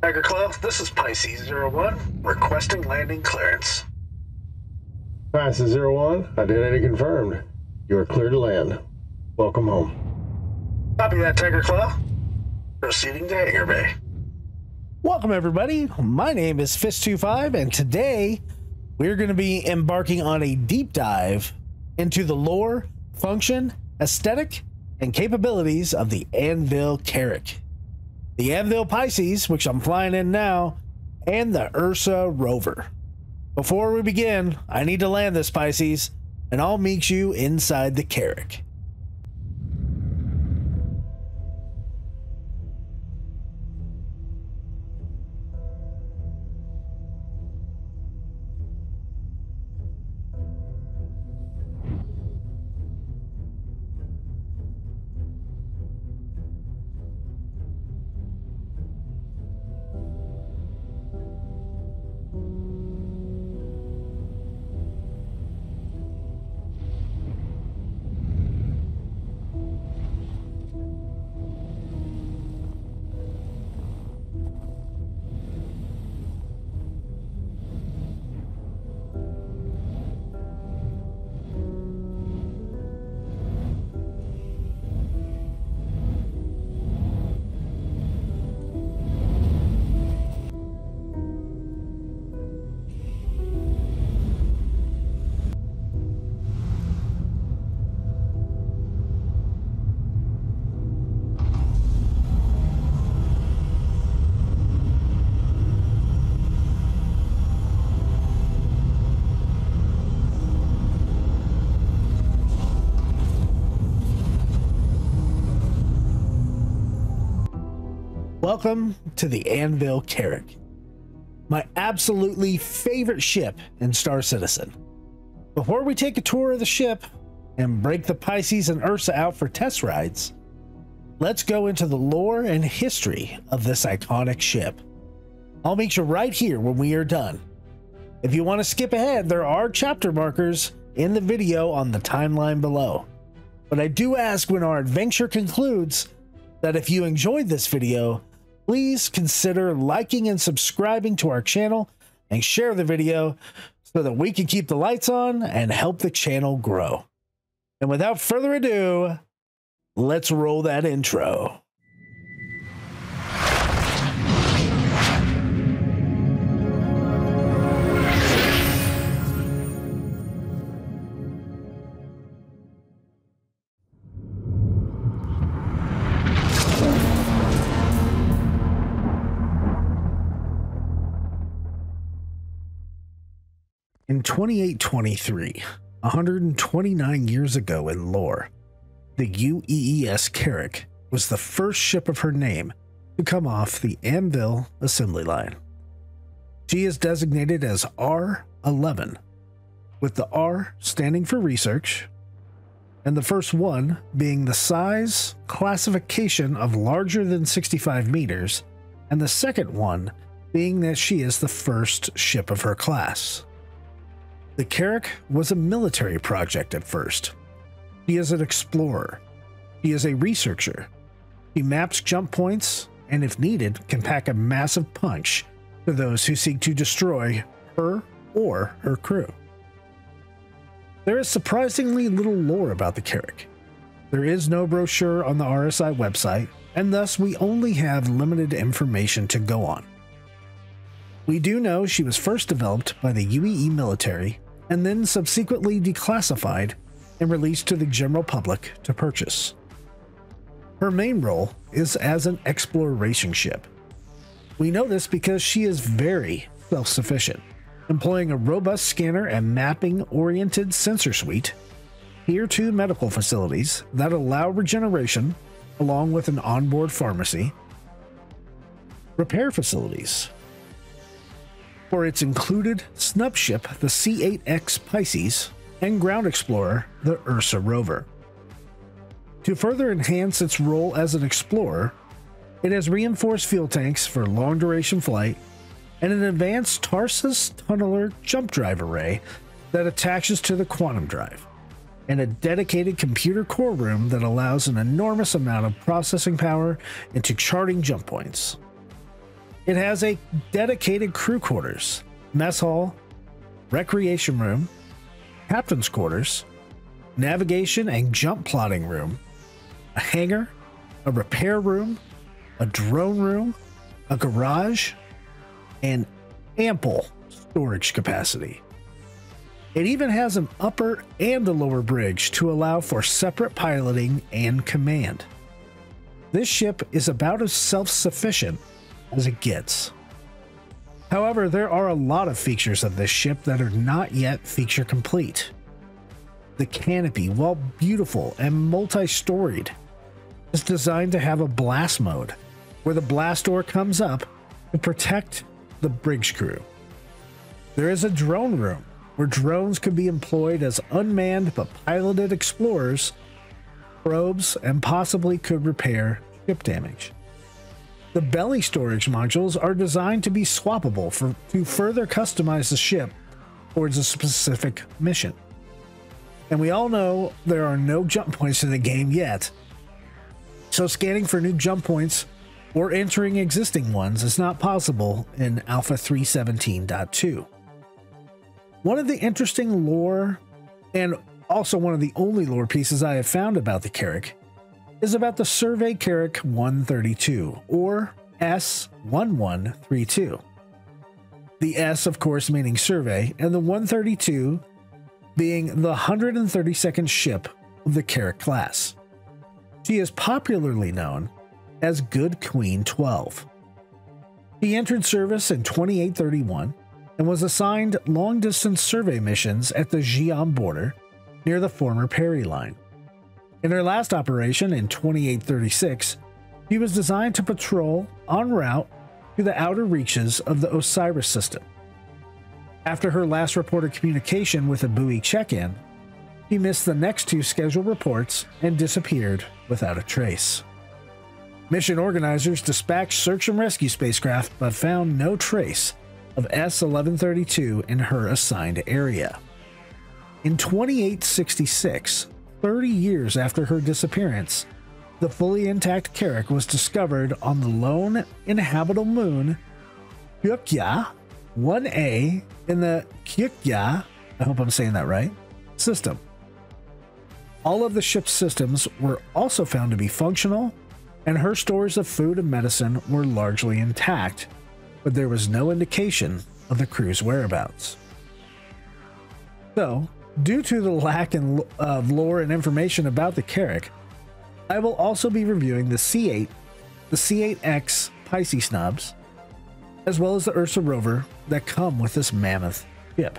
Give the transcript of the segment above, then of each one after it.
Tiger Claw, this is Pisces 01, requesting landing clearance. Pisces 01, identity confirmed. You are clear to land. Welcome home. Copy that, Tiger Claw. Proceeding to Hangar Bay. Welcome, everybody. My name is Fist25, and today we're going to be embarking on a deep dive into the lore, function, aesthetic, and capabilities of the Anvil Carrack, the Anvil Pisces, which I'm flying in now, and the Ursa Rover. Before we begin, I need to land this Pisces, and I'll meet you inside the Carrack. Welcome to the Anvil Carrack, my absolutely favorite ship in Star Citizen. Before we take a tour of the ship and break the Pisces and Ursa out for test rides, let's go into the lore and history of this iconic ship. I'll meet you right here when we are done. If you want to skip ahead, there are chapter markers in the video on the timeline below. But I do ask when our adventure concludes that if you enjoyed this video, please consider liking and subscribing to our channel and share the video so that we can keep the lights on and help the channel grow. And without further ado, let's roll that intro. In 2823, 129 years ago in lore, the UEES Carrack was the first ship of her name to come off the Anvil assembly line. She is designated as R11, with the R standing for research, and the first one being the size classification of larger than 65 meters, and the second one being that she is the first ship of her class. The Carrack was a military project at first. He is an explorer. He is a researcher. He maps jump points and, if needed, can pack a massive punch to those who seek to destroy her or her crew. There is surprisingly little lore about the Carrack. There is no brochure on the RSI website, and thus we only have limited information to go on. We do know she was first developed by the UEE military and then subsequently declassified and released to the general public to purchase. Her main role is as an exploration ship. We know this because she is very self-sufficient, employing a robust scanner and mapping-oriented sensor suite, tier 2 medical facilities that allow regeneration, along with an onboard pharmacy, repair facilities, for its included snub ship, the C8X Pisces, and ground explorer, the Ursa Rover. To further enhance its role as an explorer, it has reinforced fuel tanks for long duration flight and an advanced Tarsus tunneler jump drive array that attaches to the quantum drive, and a dedicated computer core room that allows an enormous amount of processing power into charting jump points. It has a dedicated crew quarters, mess hall, recreation room, captain's quarters, navigation and jump plotting room, a hangar, a repair room, a drone room, a garage, and ample storage capacity. It even has an upper and a lower bridge to allow for separate piloting and command. This ship is about as self sufficient as it gets. However, there are a lot of features of this ship that are not yet feature complete. The canopy, while beautiful and multi storied, is designed to have a blast mode where the blast door comes up to protect the bridge crew. There is a drone room where drones could be employed as unmanned but piloted explorers, probes, and possibly could repair ship damage. The belly storage modules are designed to be swappable for, to further customize the ship towards a specific mission. And we all know there are no jump points in the game yet, so scanning for new jump points or entering existing ones is not possible in Alpha 317.2. One of the interesting lore, and also one of the only lore pieces I have found about the Carrack, is about the Survey Carrack 132, or S1132. The S, of course, meaning survey, and the 132 being the 132nd ship of the Carrack class. She is popularly known as Good Queen 12. He entered service in 2831 and was assigned long distance survey missions at the Xi'an border near the former Perry Line. In her last operation in 2836, he was designed to patrol en route to the outer reaches of the Osiris system. After her last reported communication with a buoy check in, he missed the next two scheduled reports and disappeared without a trace. Mission organizers dispatched search and rescue spacecraft but found no trace of S 1132 in her assigned area. In 2866, 30 years after her disappearance, the fully intact Carrack was discovered on the lone inhabitable moon Hyukya 1A in the Hyukya, I hope I'm saying that right, system. All of the ship's systems were also found to be functional, and her stores of food and medicine were largely intact, but there was no indication of the crew's whereabouts. So, due to the lack of lore and information about the Carrack, I will also be reviewing the C8, the C8X Pisces snubs, as well as the Ursa rover that come with this mammoth ship.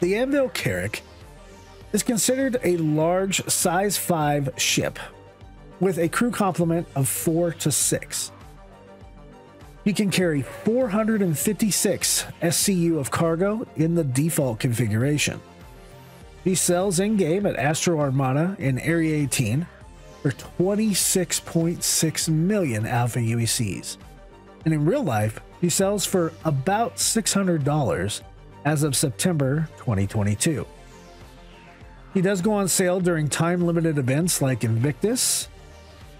The Anvil Carrack is considered a large size 5 ship with a crew complement of 4 to 6. You can carry 456 SCU of cargo in the default configuration. He sells in game at Astro Armada in Area 18 for 26.6 million Alpha UECs. And in real life, he sells for about $600 as of September 2022. He does go on sale during time limited events like Invictus,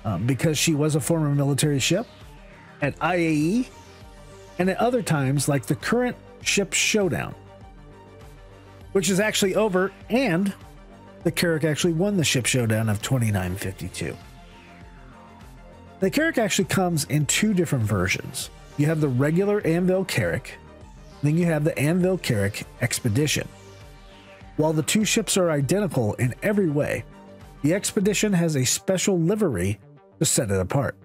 um, because she was a former military ship, at IAE, and at other times like the current ship showdown, which is actually over, and the Carrack actually won the ship showdown of 2952. The Carrack actually comes in two different versions. You have the regular Anvil Carrack, then you have the Anvil Carrack Expedition. While the two ships are identical in every way, the Expedition has a special livery to set it apart.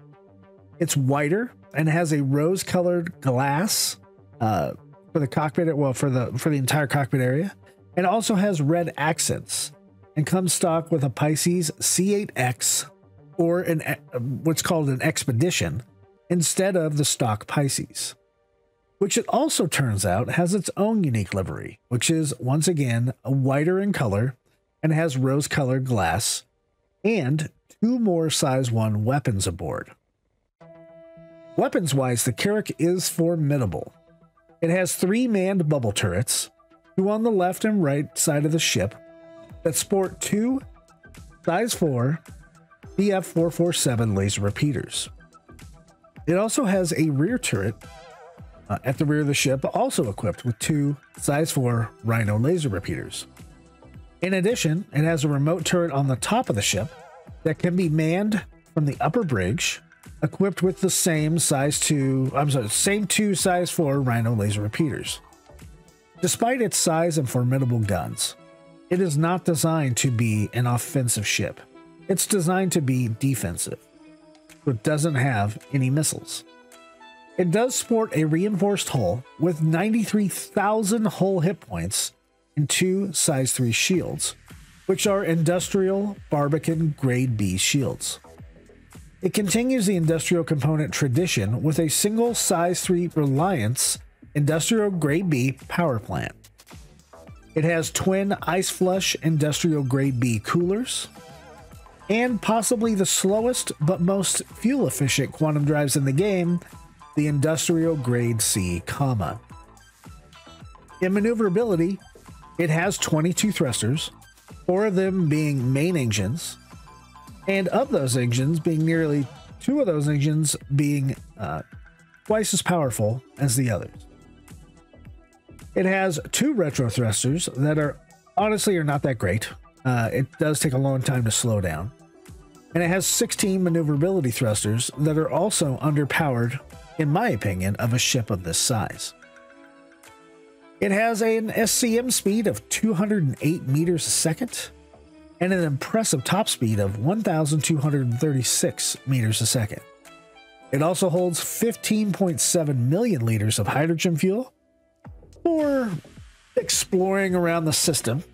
It's whiter and has a rose-colored glass uh, for the cockpit, well, for the for the entire cockpit area, and also has red accents and comes stock with a Pisces C8X or an what's called an Expedition instead of the stock Pisces, which it also turns out has its own unique livery, which is once again a whiter in color and has rose-colored glass and two more size 1 weapons aboard. Weapons wise, the Carrack is formidable. It has three manned bubble turrets, two on the left and right side of the ship, that sport two size 4 CF447 laser repeaters. It also has a rear turret uh, at the rear of the ship, also equipped with two size 4 Rhino laser repeaters. In addition, it has a remote turret on the top of the ship that can be manned from the upper bridge, equipped with the same size 2, I'm sorry, same two size 4 Rhino laser repeaters. Despite its size and formidable guns, it is not designed to be an offensive ship. It's designed to be defensive. It doesn't have any missiles. It does sport a reinforced hull with 93,000 hull hit points and two size 3 shields, which are industrial Barbican grade B shields. It continues the industrial component tradition with a single size 3 Reliance industrial grade B power plant. It has twin ice flush industrial grade B coolers, and possibly the slowest but most fuel efficient quantum drives in the game, the industrial grade C Kama. In maneuverability, it has 22 thrusters, four of them being main engines, and of those engines being nearly two of those engines being uh, twice as powerful as the others. It has two retro thrusters that are honestly are not that great. Uh, it does take a long time to slow down. And it has 16 maneuverability thrusters that are also underpowered, in my opinion, of a ship of this size. It has an SCM speed of 208 meters a second and an impressive top speed of 1,236 meters a second. It also holds 15.7 million liters of hydrogen fuel for exploring around the system,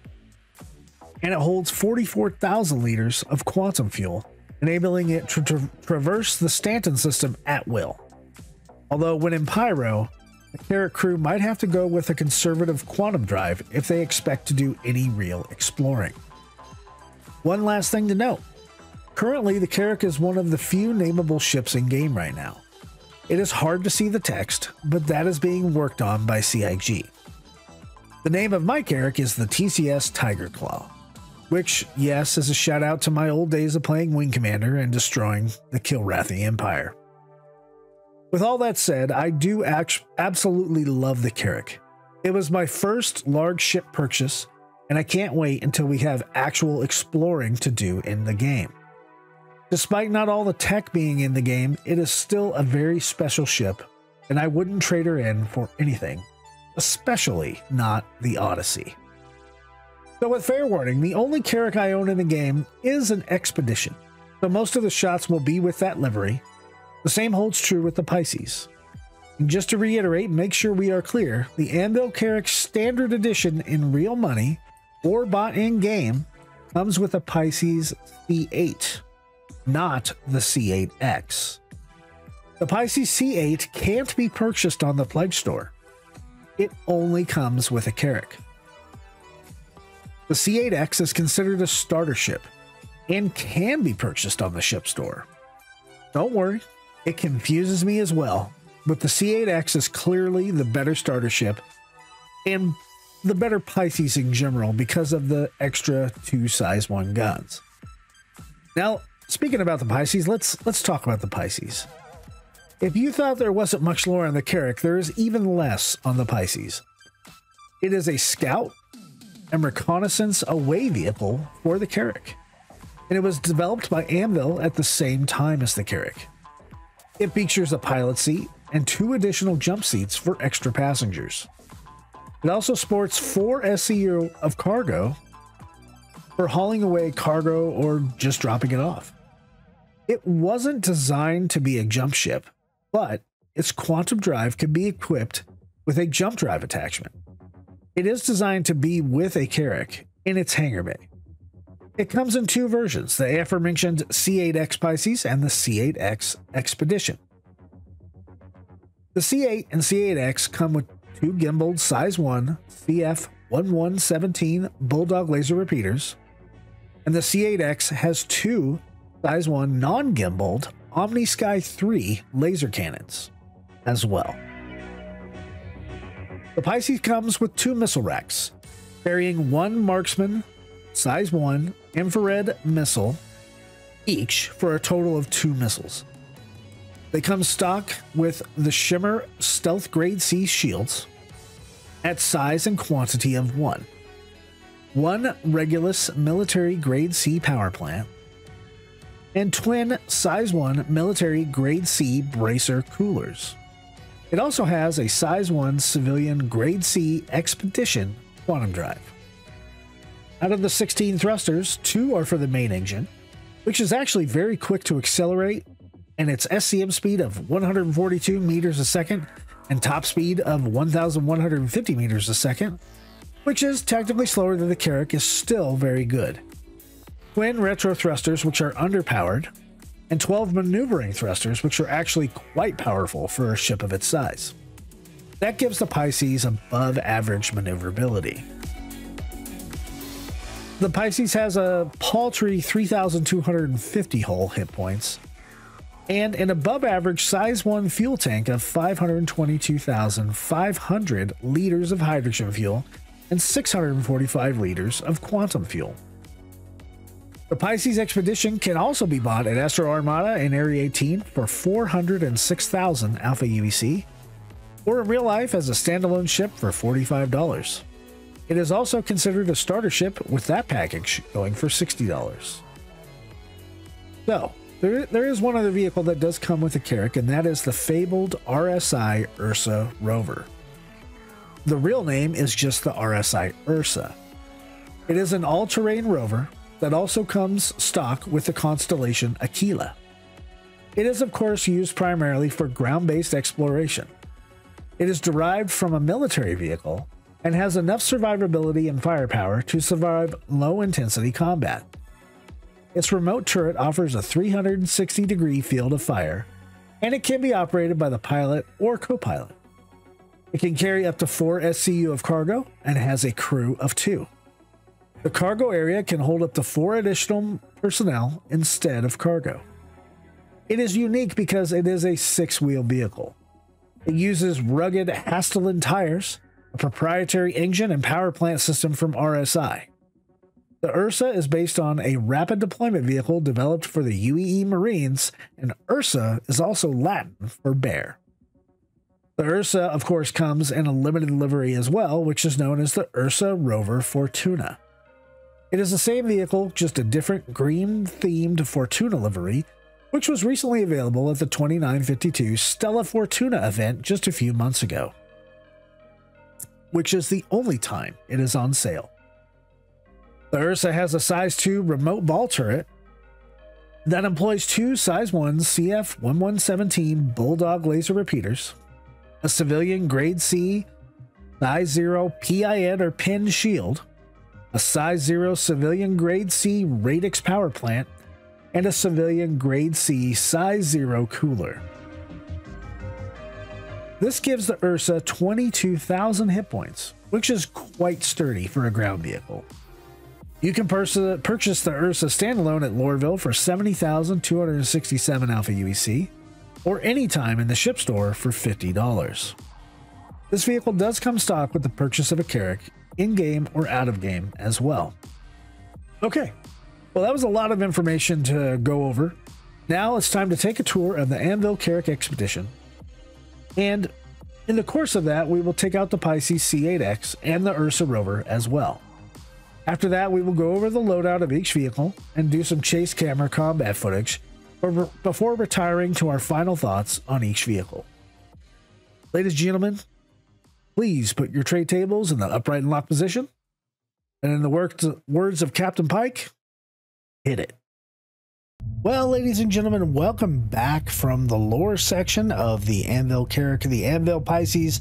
and it holds 44,000 liters of quantum fuel, enabling it to tra- traverse the Stanton system at will. Although, when in Pyro, the Carrack crew might have to go with a conservative quantum drive if they expect to do any real exploring. One last thing to note currently, the Carrack is one of the few nameable ships in game right now. It is hard to see the text, but that is being worked on by CIG. The name of my Carrack is the TCS Tiger Claw, which, yes, is a shout out to my old days of playing Wing Commander and destroying the Kilrathi Empire. With all that said, I do absolutely love the Carrack. It was my first large ship purchase, and I can't wait until we have actual exploring to do in the game. Despite not all the tech being in the game, it is still a very special ship, and I wouldn't trade her in for anything, especially not the Odyssey. So, with fair warning, the only Carrack I own in the game is an Expedition, so most of the shots will be with that livery. The same holds true with the Pisces. And just to reiterate, make sure we are clear the Anvil Carrack Standard Edition in real money or bought in game comes with a Pisces C8 not the C8X. The Pisces C8 can't be purchased on the Pledge Store. It only comes with a Carrack. The C8X is considered a starter ship and can be purchased on the ship store. Don't worry, it confuses me as well, but the C8X is clearly the better starter ship and the better Pisces in general because of the extra two size 1 guns. Now, Speaking about the Pisces, let's let's talk about the Pisces. If you thought there wasn't much lore on the Carrack, there is even less on the Pisces. It is a scout and reconnaissance away vehicle for the Carrack, and it was developed by Anvil at the same time as the Carrack. It features a pilot seat and two additional jump seats for extra passengers. It also sports four SCU of cargo for hauling away cargo or just dropping it off. It wasn't designed to be a jump ship, but its quantum drive can be equipped with a jump drive attachment. It is designed to be with a Carrack in its hangar bay. It comes in two versions the aforementioned C8X Pisces and the C8X Expedition. The C8 and C8X come with two gimbaled size 1 CF 1117 Bulldog laser repeaters, and the C8X has two Size 1 non gimbaled Omni Sky 3 laser cannons as well. The Pisces comes with two missile racks, carrying one marksman size 1 infrared missile each for a total of two missiles. They come stock with the Shimmer Stealth Grade C shields at size and quantity of one. One Regulus Military Grade C power plant, and twin Size 1 Military Grade C bracer coolers. It also has a Size 1 Civilian Grade C Expedition quantum drive. Out of the 16 thrusters, two are for the main engine, which is actually very quick to accelerate, and its SCM speed of 142 meters a second and top speed of 1,150 meters a second, which is technically slower than the Carrack, is still very good. Twin retro thrusters, which are underpowered, and 12 maneuvering thrusters, which are actually quite powerful for a ship of its size. That gives the Pisces above average maneuverability. The Pisces has a paltry 3,250 hull hit points and an above average size 1 fuel tank of 522,500 liters of hydrogen fuel and 645 liters of quantum fuel. The Pisces Expedition can also be bought at Astro Armada in Area 18 for 406,000 Alpha UEC, or in real life as a standalone ship for $45. It is also considered a starter ship with that package going for $60. So, there, there is one other vehicle that does come with a Carrack, and that is the fabled RSI Ursa rover. The real name is just the RSI Ursa. It is an all terrain rover that also comes stock with the constellation Aquila. It is, of course, used primarily for ground based exploration. It is derived from a military vehicle and has enough survivability and firepower to survive low intensity combat. Its remote turret offers a 360 degree field of fire, and it can be operated by the pilot or co pilot. It can carry up to 4 SCU of cargo and has a crew of 2. The cargo area can hold up to 4 additional personnel instead of cargo. It is unique because it is a six wheel vehicle. It uses rugged Hastellin tires a proprietary engine and power plant system from RSI. The Ursa is based on a rapid deployment vehicle developed for the UEE Marines, and Ursa is also Latin for bear. The Ursa, of course, comes in a limited livery as well, which is known as the Ursa Rover Fortuna. It is the same vehicle, just a different green themed Fortuna livery, which was recently available at the 2952 Stella Fortuna event just a few months ago which is the only time it is on sale. The Ursa has a size 2 remote ball turret that employs two size 1 CF 1117 Bulldog laser repeaters, a civilian grade C size 0 PIN or PIN shield, a size 0 civilian grade C Radix power plant, and a civilian grade C size 0 cooler. This gives the Ursa 22,000 hit points, which is quite sturdy for a ground vehicle. You can purchase the Ursa standalone at Lorville for 70,267 Alpha UEC, or anytime in the ship store for $50. This vehicle does come stock with the purchase of a Carrack, in game or out of game as well. Okay, well, that was a lot of information to go over. Now it's time to take a tour of the Anvil Carrack Expedition and in the course of that, we will take out the Pisces C8X and the Ursa rover as well. After that, we will go over the loadout of each vehicle and do some chase camera combat footage before retiring to our final thoughts on each vehicle. Ladies and gentlemen, please put your tray tables in the upright and locked position. And in the words of Captain Pike, hit it. Well, ladies and gentlemen, welcome back from the lore section of the Anvil Carrack, the Anvil Pisces,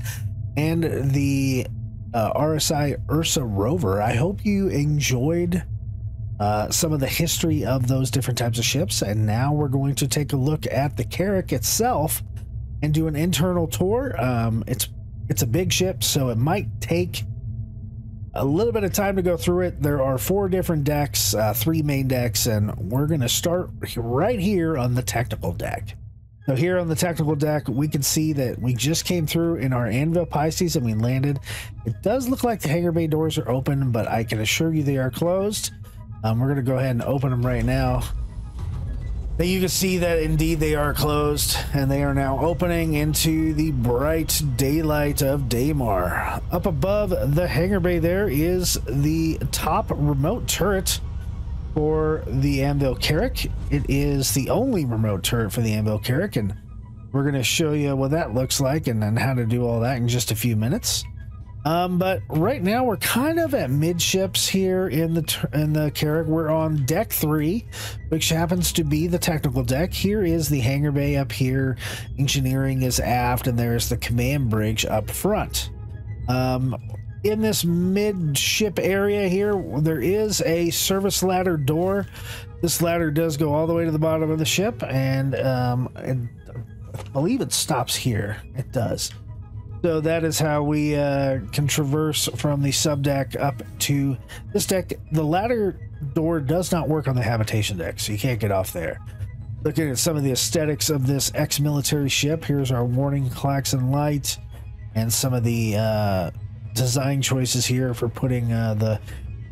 and the uh, RSI Ursa rover. I hope you enjoyed uh, some of the history of those different types of ships, and now we're going to take a look at the Carrack itself and do an internal tour. Um, it's it's a big ship, so it might take a little bit of time to go through it. There are four different decks, uh, three main decks, and we're going to start right here on the technical deck. So here on the technical deck, we can see that we just came through in our Anvil Pisces and we landed. It does look like the hangar bay doors are open, but I can assure you they are closed. Um, we're going to go ahead and open them right now. Now you can see that indeed they are closed and they are now opening into the bright daylight of Daymar. Up above the hangar bay there is the top remote turret for the Anvil Carrack. It is the only remote turret for the Anvil Carrack, and we're going to show you what that looks like and then how to do all that in just a few minutes. Um, but right now we're kind of at midships here in the in the Carrack. We're on deck three, which happens to be the technical deck. Here is the hangar bay up here. Engineering is aft, and there's the command bridge up front. Um, in this midship area here, there is a service ladder door. This ladder does go all the way to the bottom of the ship, and um, I believe it stops here. It does. So that is how we uh, can traverse from the sub deck up to this deck. The ladder door does not work on the habitation deck, so you can't get off there. Looking at some of the aesthetics of this ex-military ship, here's our warning klaxon light and some of the uh, design choices here for putting uh, the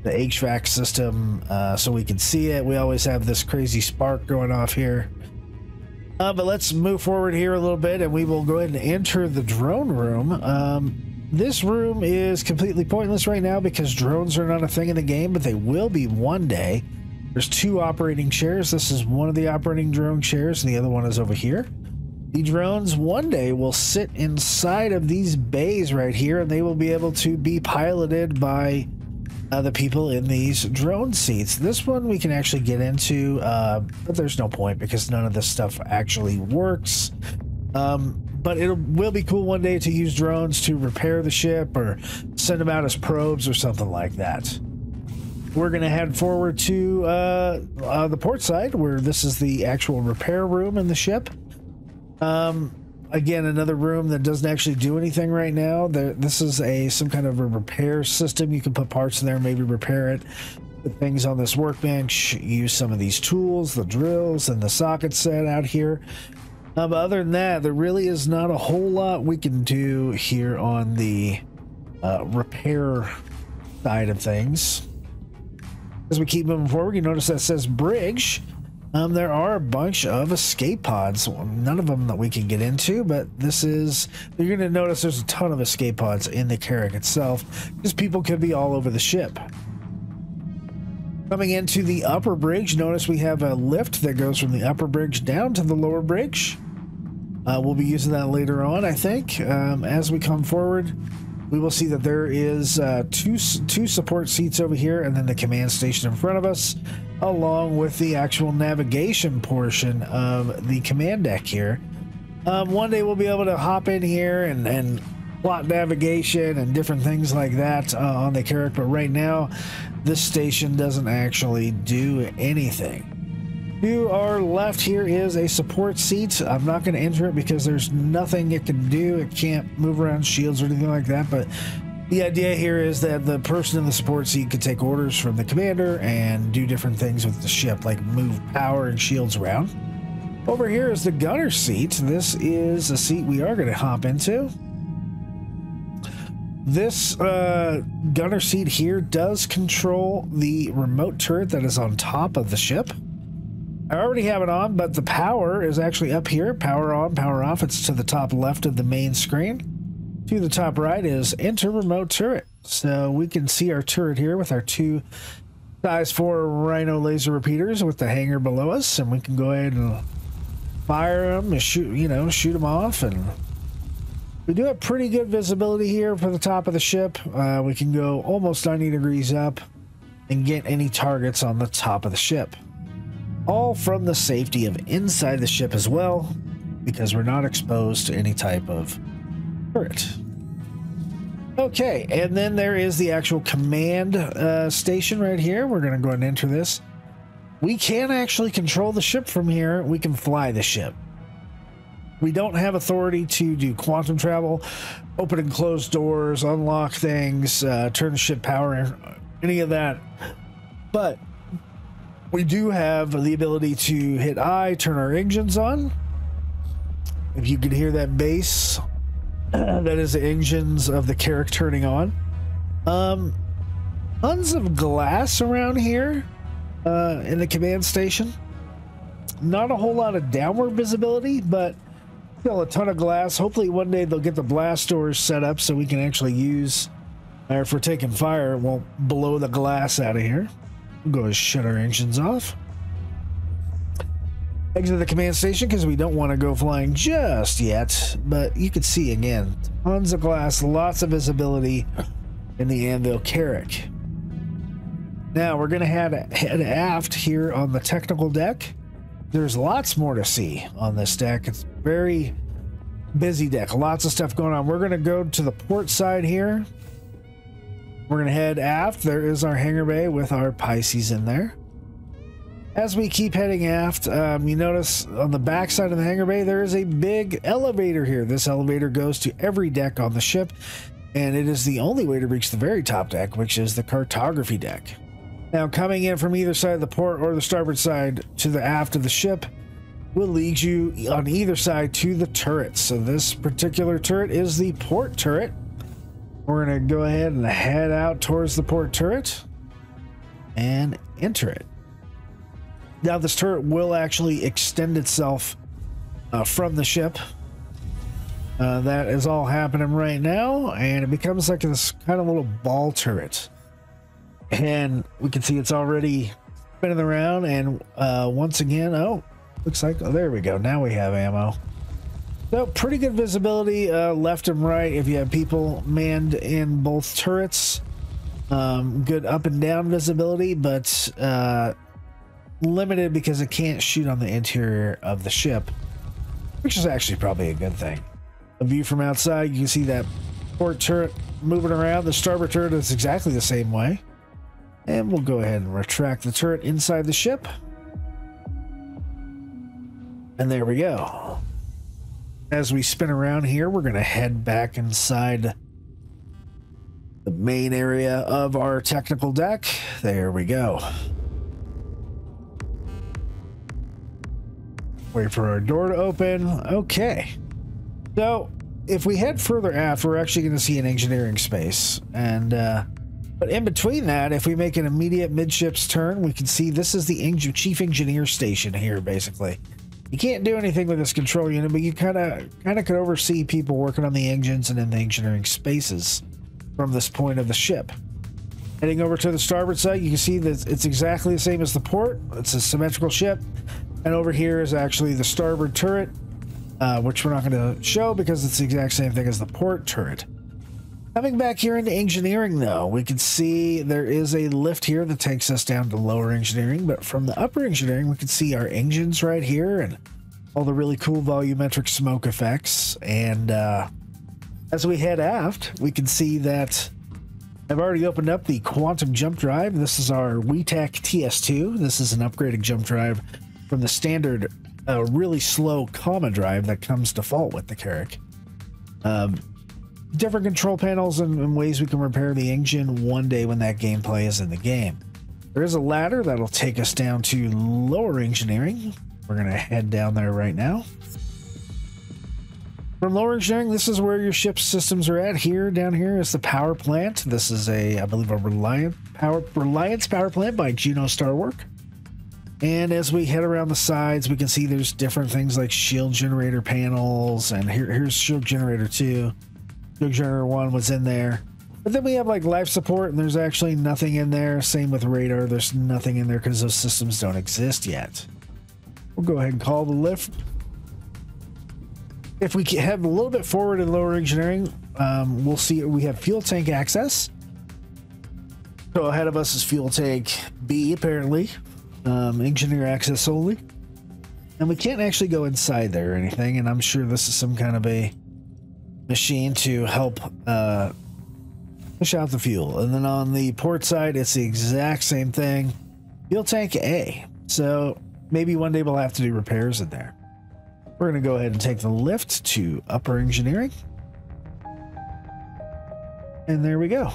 the HVAC system uh, so we can see it. We always have this crazy spark going off here. Uh, but let's move forward here a little bit and we will go ahead and enter the drone room. Um, this room is completely pointless right now because drones are not a thing in the game, but they will be one day. There's two operating chairs. This is one of the operating drone chairs, and the other one is over here. The drones one day will sit inside of these bays right here, and they will be able to be piloted by uh, the people in these drone seats. This one we can actually get into, uh, but there's no point because none of this stuff actually works. Um, but it will be cool one day to use drones to repair the ship or send them out as probes or something like that. We're going to head forward to uh, uh, the port side where this is the actual repair room in the ship. Um, again another room that doesn't actually do anything right now. There, this is a some kind of a repair system. You can put parts in there maybe repair it. Put things on this workbench use some of these tools the drills and the socket set out here. But other than that there really is not a whole lot we can do here on the uh, repair side of things. As we keep moving forward. You notice that says bridge um, there are a bunch of escape pods. None of them that we can get into, but this is. You're going to notice there's a ton of escape pods in the Carrack itself, because people could be all over the ship. Coming into the upper bridge, notice we have a lift that goes from the upper bridge down to the lower bridge. Uh, we'll be using that later on, I think. Um, as we come forward, we will see that there is uh, two two support seats over here, and then the command station in front of us along with the actual navigation portion of the command deck here. Um, one day we'll be able to hop in here and, and plot navigation and different things like that uh, on the character. But right now, this station doesn't actually do anything. To our left here is a support seat. I'm not going to enter it because there's nothing it can do. It can't move around shields or anything like that. But the idea here is that the person in the support seat could take orders from the commander and do different things with the ship, like move power and shields around. Over here is the gunner seat. This is a seat we are going to hop into. This uh, gunner seat here does control the remote turret that is on top of the ship. I already have it on, but the power is actually up here. Power on, power off. It's to the top left of the main screen. To the top right is enter remote turret. So we can see our turret here with our two size 4 Rhino laser repeaters with the hangar below us. And we can go ahead and fire them and shoot, you know, shoot them off. And we do have pretty good visibility here for the top of the ship. Uh, we can go almost 90 degrees up and get any targets on the top of the ship. All from the safety of inside the ship as well, because we're not exposed to any type of turret. Okay, and then there is the actual command uh, station right here. We're going to go and enter this. We can actually control the ship from here. We can fly the ship. We don't have authority to do quantum travel, open and close doors, unlock things, uh, turn ship power, any of that. But we do have the ability to hit I, turn our engines on. If you can hear that bass that is the engines of the Carrack turning on. Um, tons of glass around here uh, in the command station. not a whole lot of downward visibility, but still a ton of glass. Hopefully one day they'll get the blast doors set up so we can actually use, or if we're taking fire, it won't blow the glass out of here. Go shut our engines off. Exit the command station because we don't want to go flying just yet, but you can see again, tons of glass, lots of visibility in the Anvil Carrack. Now we're going to head, head aft here on the technical deck. There's lots more to see on this deck. It's very busy deck, lots of stuff going on. We're going to go to the port side here. We're going to head aft. There is our hangar bay with our Pisces in there. As we keep heading aft, um, you notice on the back side of the hangar bay, there is a big elevator here. This elevator goes to every deck on the ship, and it is the only way to reach the very top deck, which is the cartography deck. Now, coming in from either side of the port or the starboard side to the aft of the ship will lead you on either side to the turrets. So this particular turret is the port turret. We're going to go ahead and head out towards the port turret and enter it. Now, this turret will actually extend itself uh, from the ship. Uh, that is all happening right now, and it becomes like this kind of little ball turret and we can see it's already spinning around and uh, once again oh looks like oh there we go now we have ammo so pretty good visibility uh, left and right if you have people manned in both turrets um, good up and down visibility but uh, limited because it can't shoot on the interior of the ship which is actually probably a good thing a view from outside you can see that port turret moving around the starboard turret is exactly the same way and we'll go ahead and retract the turret inside the ship. And there we go. As we spin around here, we're going to head back inside the main area of our technical deck. There we go. Wait for our door to open. Okay. So, if we head further aft, we're actually going to see an engineering space. And, uh, but in between that, if we make an immediate midships turn, we can see this is the eng chief engineer station here, basically. You can't do anything with this control unit, but you kind of kind of could oversee people working on the engines and in the engineering spaces from this point of the ship. Heading over to the starboard side, you can see that it's exactly the same as the port. It's a symmetrical ship. And over here is actually the starboard turret, uh, which we're not going to show because it's the exact same thing as the port turret. Coming back here into engineering, though, we can see there is a lift here that takes us down to lower engineering, but from the upper engineering, we can see our engines right here and all the really cool volumetric smoke effects. And uh, as we head aft, we can see that I've already opened up the quantum jump drive. This is our Wei-Tek TS2. This is an upgraded jump drive from the standard, uh, really slow Kama drive that comes default with the Carrack. Um, different control panels and, and, ways we can repair the engine one day when that gameplay is in the game. There is a ladder that'll take us down to lower engineering. We're going to head down there right now. From lower engineering, this is where your ship's systems are at. Here, down here is the power plant. This is a, I believe, a Reliant power, Reliance power plant by Juno Starwerk. And as we head around the sides, we can see there's different things like shield generator panels, and here, here's shield generator 2. Big 1 was in there. But then we have like life support, and there's actually nothing in there. Same with radar, there's nothing in there because those systems don't exist yet. We'll go ahead and call the lift. If we head a little bit forward in lower engineering, um, we'll see we have fuel tank access. So ahead of us is fuel tank B, apparently. Um, engineer access only. And we can't actually go inside there or anything, and I'm sure this is some kind of a machine to help uh, push out the fuel. And then on the port side, it's the exact same thing. Fuel tank A. So maybe one day we'll have to do repairs in there. We're going to go ahead and take the lift to upper engineering. And there we go.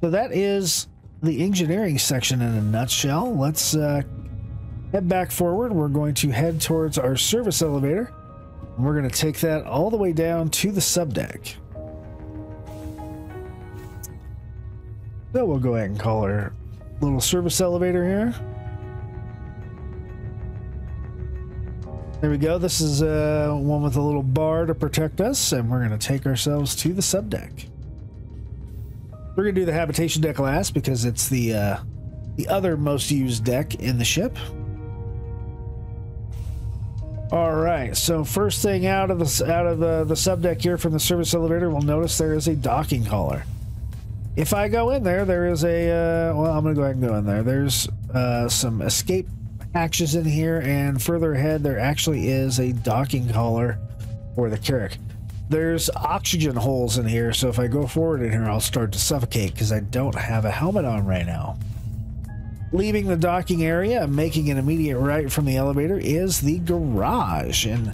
So that is the engineering section in a nutshell. Let's uh, head back forward. We're going to head towards our service elevator. We're going to take that all the way down to the subdeck. So we'll go ahead and call our little service elevator here. There we go. This is uh, one with a little bar to protect us, and we're going to take ourselves to the subdeck. We're going to do the habitation deck last because it's the uh, the other most used deck in the ship. All right. So first thing out of the out of the the subdeck here from the service elevator, we'll notice there is a docking collar. If I go in there, there is a uh, well. I'm to go ahead and go in there. There's uh, some escape hatches in here, and further ahead, there actually is a docking collar for the Carrack. There's oxygen holes in here, so if I go forward in here, I'll start to suffocate because I don't have a helmet on right now. Leaving the docking area and making an immediate right from the elevator is the garage. And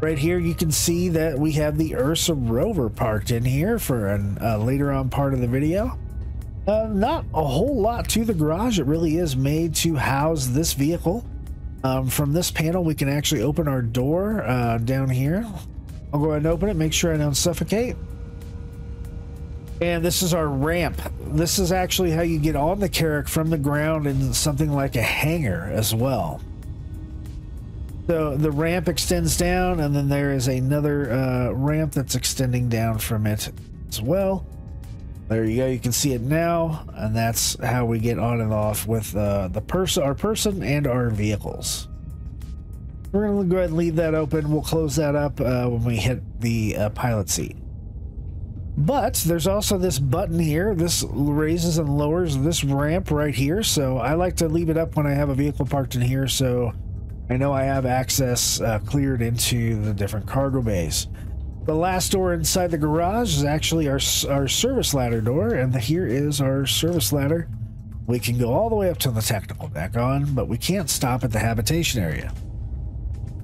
right here, you can see that we have the Ursa rover parked in here for a uh, later on part of the video. Uh, not a whole lot to the garage. It really is made to house this vehicle. Um, from this panel, we can actually open our door uh, down here. I'll go ahead and open it, make sure I don't suffocate. And this is our ramp. This is actually how you get on the Carrack from the ground in something like a hangar as well. So the ramp extends down, and then there is another uh, ramp that's extending down from it as well. There you go. You can see it now, and that's how we get on and off with uh, the person, our person, and our vehicles. We're gonna go ahead and leave that open. We'll close that up uh, when we hit the uh, pilot seat. But there's also this button here. This raises and lowers this ramp right here. So I like to leave it up when I have a vehicle parked in here so I know I have access uh, cleared into the different cargo bays. The last door inside the garage is actually our, our service ladder door, and the, here is our service ladder. We can go all the way up to the technical deck on, but we can't stop at the habitation area.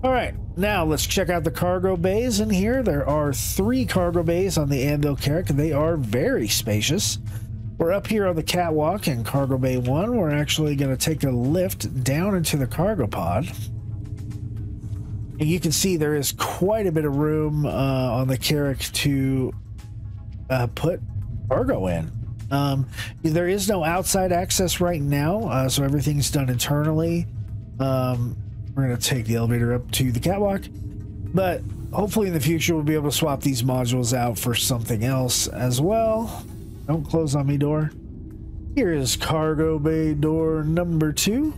All right, now let's check out the cargo bays in here. There are three cargo bays on the Anvil Carrack, and they are very spacious. We're up here on the catwalk in cargo bay one. We're actually going to take a lift down into the cargo pod. And you can see there is quite a bit of room uh, on the Carrack to uh, put cargo in. Um, there is no outside access right now, uh, so everything's done internally. Um, we're going to take the elevator up to the catwalk, but hopefully in the future we'll be able to swap these modules out for something else as well. Don't close on me, door. Here is cargo bay door number two,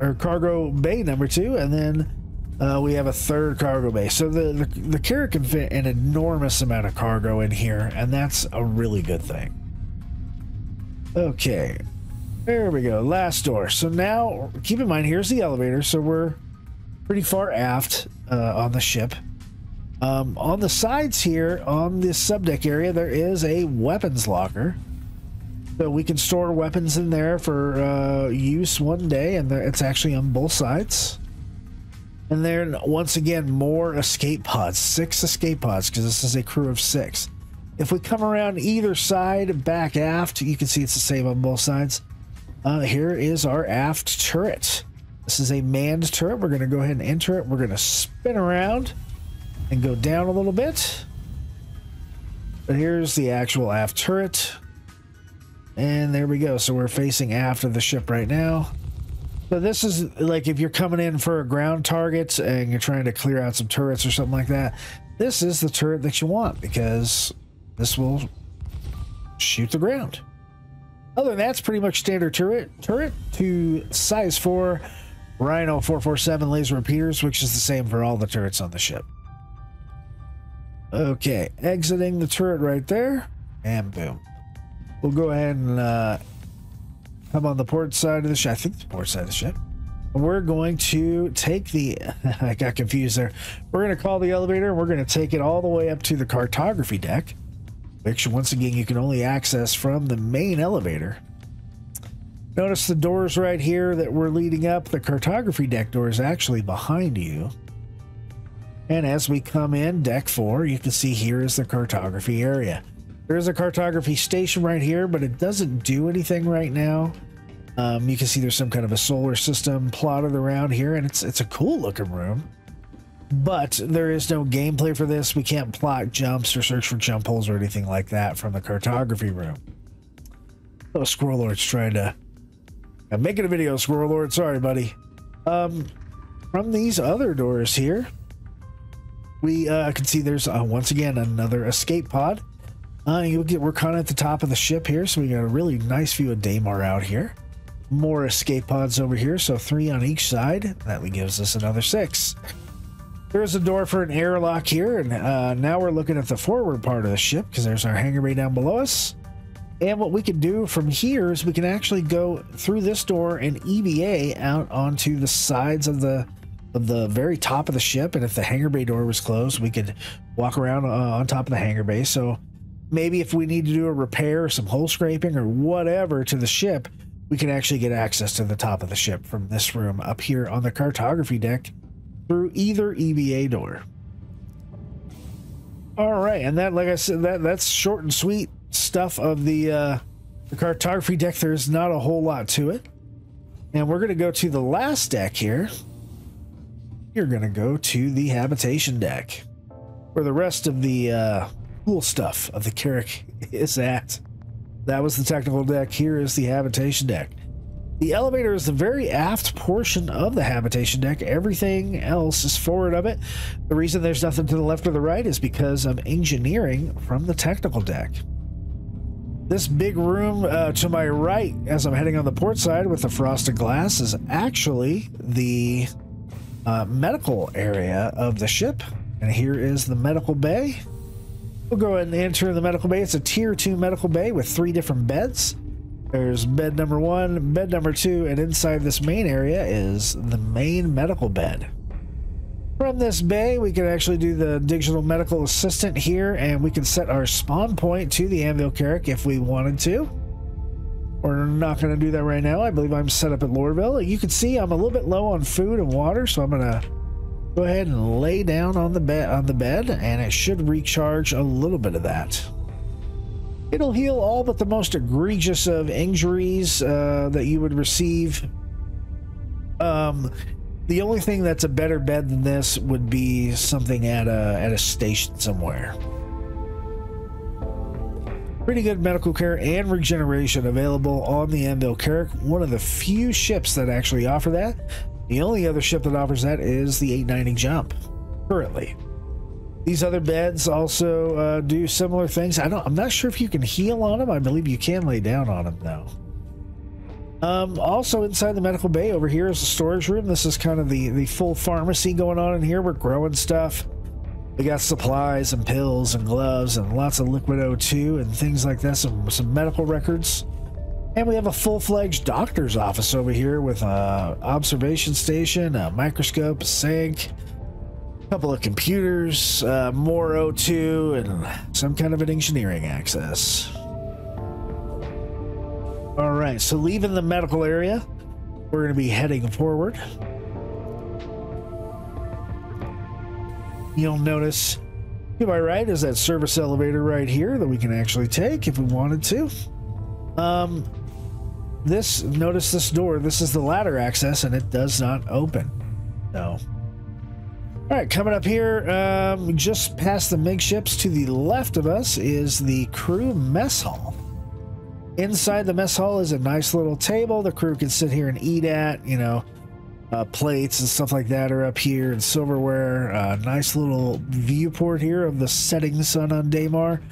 or cargo bay number two, and then uh, we have a third cargo bay. So the, the, the can fit an enormous amount of cargo in here, and that's a really good thing. Okay, there we go. Last door. So now, keep in mind, here's the elevator. So we're pretty far aft uh, on the ship. Um, on the sides here, on this subdeck area, there is a weapons locker. So we can store weapons in there for uh, use one day, and it's actually on both sides. And then, once again, more escape pods. Six escape pods, because this is a crew of six. If we come around either side, back aft, you can see it's the same on both sides. Uh, here is our aft turret. This is a manned turret. We're going to go ahead and enter it. We're going to spin around and go down a little bit. But here's the actual aft turret. And there we go. So we're facing aft of the ship right now. So this is like if you're coming in for a ground target and you're trying to clear out some turrets or something like that. This is the turret that you want because this will shoot the ground. Other than that, it's pretty much standard turret. Turret to size 4 Rhino 447 laser repeaters, which is the same for all the turrets on the ship. Okay, exiting the turret right there, and boom. We'll go ahead and uh, come on the port side of the ship. I think the port side of the ship. We're going to take the. I got confused there. We're going to call the elevator and we're going to take it all the way up to the cartography deck, which once again you can only access from the main elevator. Notice the doors right here that we're leading up. The cartography deck door is actually behind you. And as we come in, deck four, you can see here is the cartography area. There is a cartography station right here, but it doesn't do anything right now. Um, you can see there's some kind of a solar system plotted around here, and it's it's a cool looking room. But there is no gameplay for this. We can't plot jumps or search for jump holes or anything like that from the cartography room. Oh, Squirrel Lord's trying to I'm making a video, Squirrel Lord. Sorry, buddy. Um, from these other doors here, we uh, can see there's uh, once again another escape pod. Uh, you'll get we're kind of at the top of the ship here, so we got a really nice view of Daymar out here. More escape pods over here, so three on each side. That gives us another six. There's a door for an airlock here, and uh, now we're looking at the forward part of the ship because there's our hangar bay down below us. And what we can do from here is we can actually go through this door and EVA out onto the sides of the of the very top of the ship. And if the hangar bay door was closed, we could walk around uh, on top of the hangar bay. So maybe if we need to do a repair, some hole scraping, or whatever to the ship, we can actually get access to the top of the ship from this room up here on the cartography deck through either EVA door. All right, and that, like I said, that that's short and sweet stuff of the uh, the cartography deck. There's not a whole lot to it, and we're gonna go to the last deck here. You're gonna go to the habitation deck, where the rest of the uh, cool stuff of the Carrack is at. That was the technical deck. Here is the habitation deck. The elevator is the very aft portion of the habitation deck. Everything else is forward of it. The reason there's nothing to the left or the right is because of engineering from the technical deck. This big room uh, to my right, as I'm heading on the port side with the frosted glass, is actually the uh, medical area of the ship. And here is the medical bay. We'll go ahead and enter the medical bay. It's a tier 2 medical bay with three different beds. There's bed number one, bed number two, and inside this main area is the main medical bed. From this bay, we can actually do the digital medical assistant here, and we can set our spawn point to the Anvil Carrack if we wanted to. We're not going to do that right now. I believe I'm set up at Lorville. You can see I'm a little bit low on food and water, so I'm going to go ahead and lay down on the bed on the bed, and it should recharge a little bit of that. It'll heal all but the most egregious of injuries uh, that you would receive. Um, the only thing that's a better bed than this would be something at a at a station somewhere. Pretty good medical care and regeneration available on the Anvil Carrack. One of the few ships that actually offer that. The only other ship that offers that is the 890 Jump, currently. These other beds also uh, do similar things. I don't. I'm not sure if you can heal on them. I believe you can lay down on them though. Um, also inside the medical bay over here is the storage room. This is kind of the the full pharmacy going on in here. We're growing stuff. We got supplies and pills and gloves and lots of liquid O2 and things like that. Some some medical records. And we have a full-fledged doctor's office over here with a observation station, a microscope, a sink, a couple of computers, uh, more O2, and some kind of an engineering access. All right, so leaving the medical area, we're going to be heading forward. You'll notice to my right is that service elevator right here that we can actually take if we wanted to. Um, this notice this door. This is the ladder access, and it does not open. No. All right, coming up here, um, just past the MiG ships to the left of us is the crew mess hall. Inside the mess hall is a nice little table the crew can sit here and eat at. You know, uh, plates and stuff like that are up here, and silverware. Uh, nice little viewport here of the setting sun on Daymar,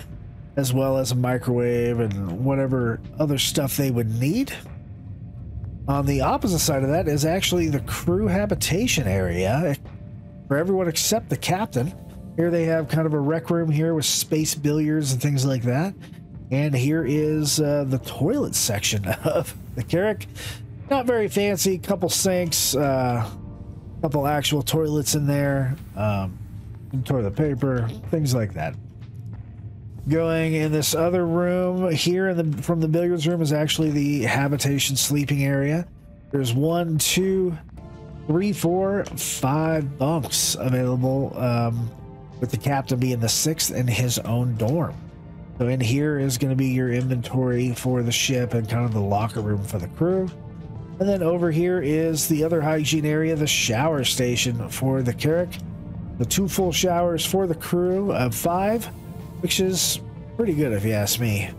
as well as a microwave and whatever other stuff they would need. On the opposite side of that is actually the crew habitation area for everyone except the captain. Here they have kind of a rec room here with space billiards and things like that. And here is uh, the toilet section of the Carrack. Not very fancy, couple sinks, uh, couple actual toilets in there, um, toilet paper, things like that. Going in this other room here in the from the billiards room is actually the habitation sleeping area. There's one, two, three, four, five bunks available, um, with the captain being the sixth in his own dorm. So in here is going to be your inventory for the ship and kind of the locker room for the crew. And then over here is the other hygiene area, the shower station for the Carrack. The two full showers for the crew of five, which is pretty good if you ask me.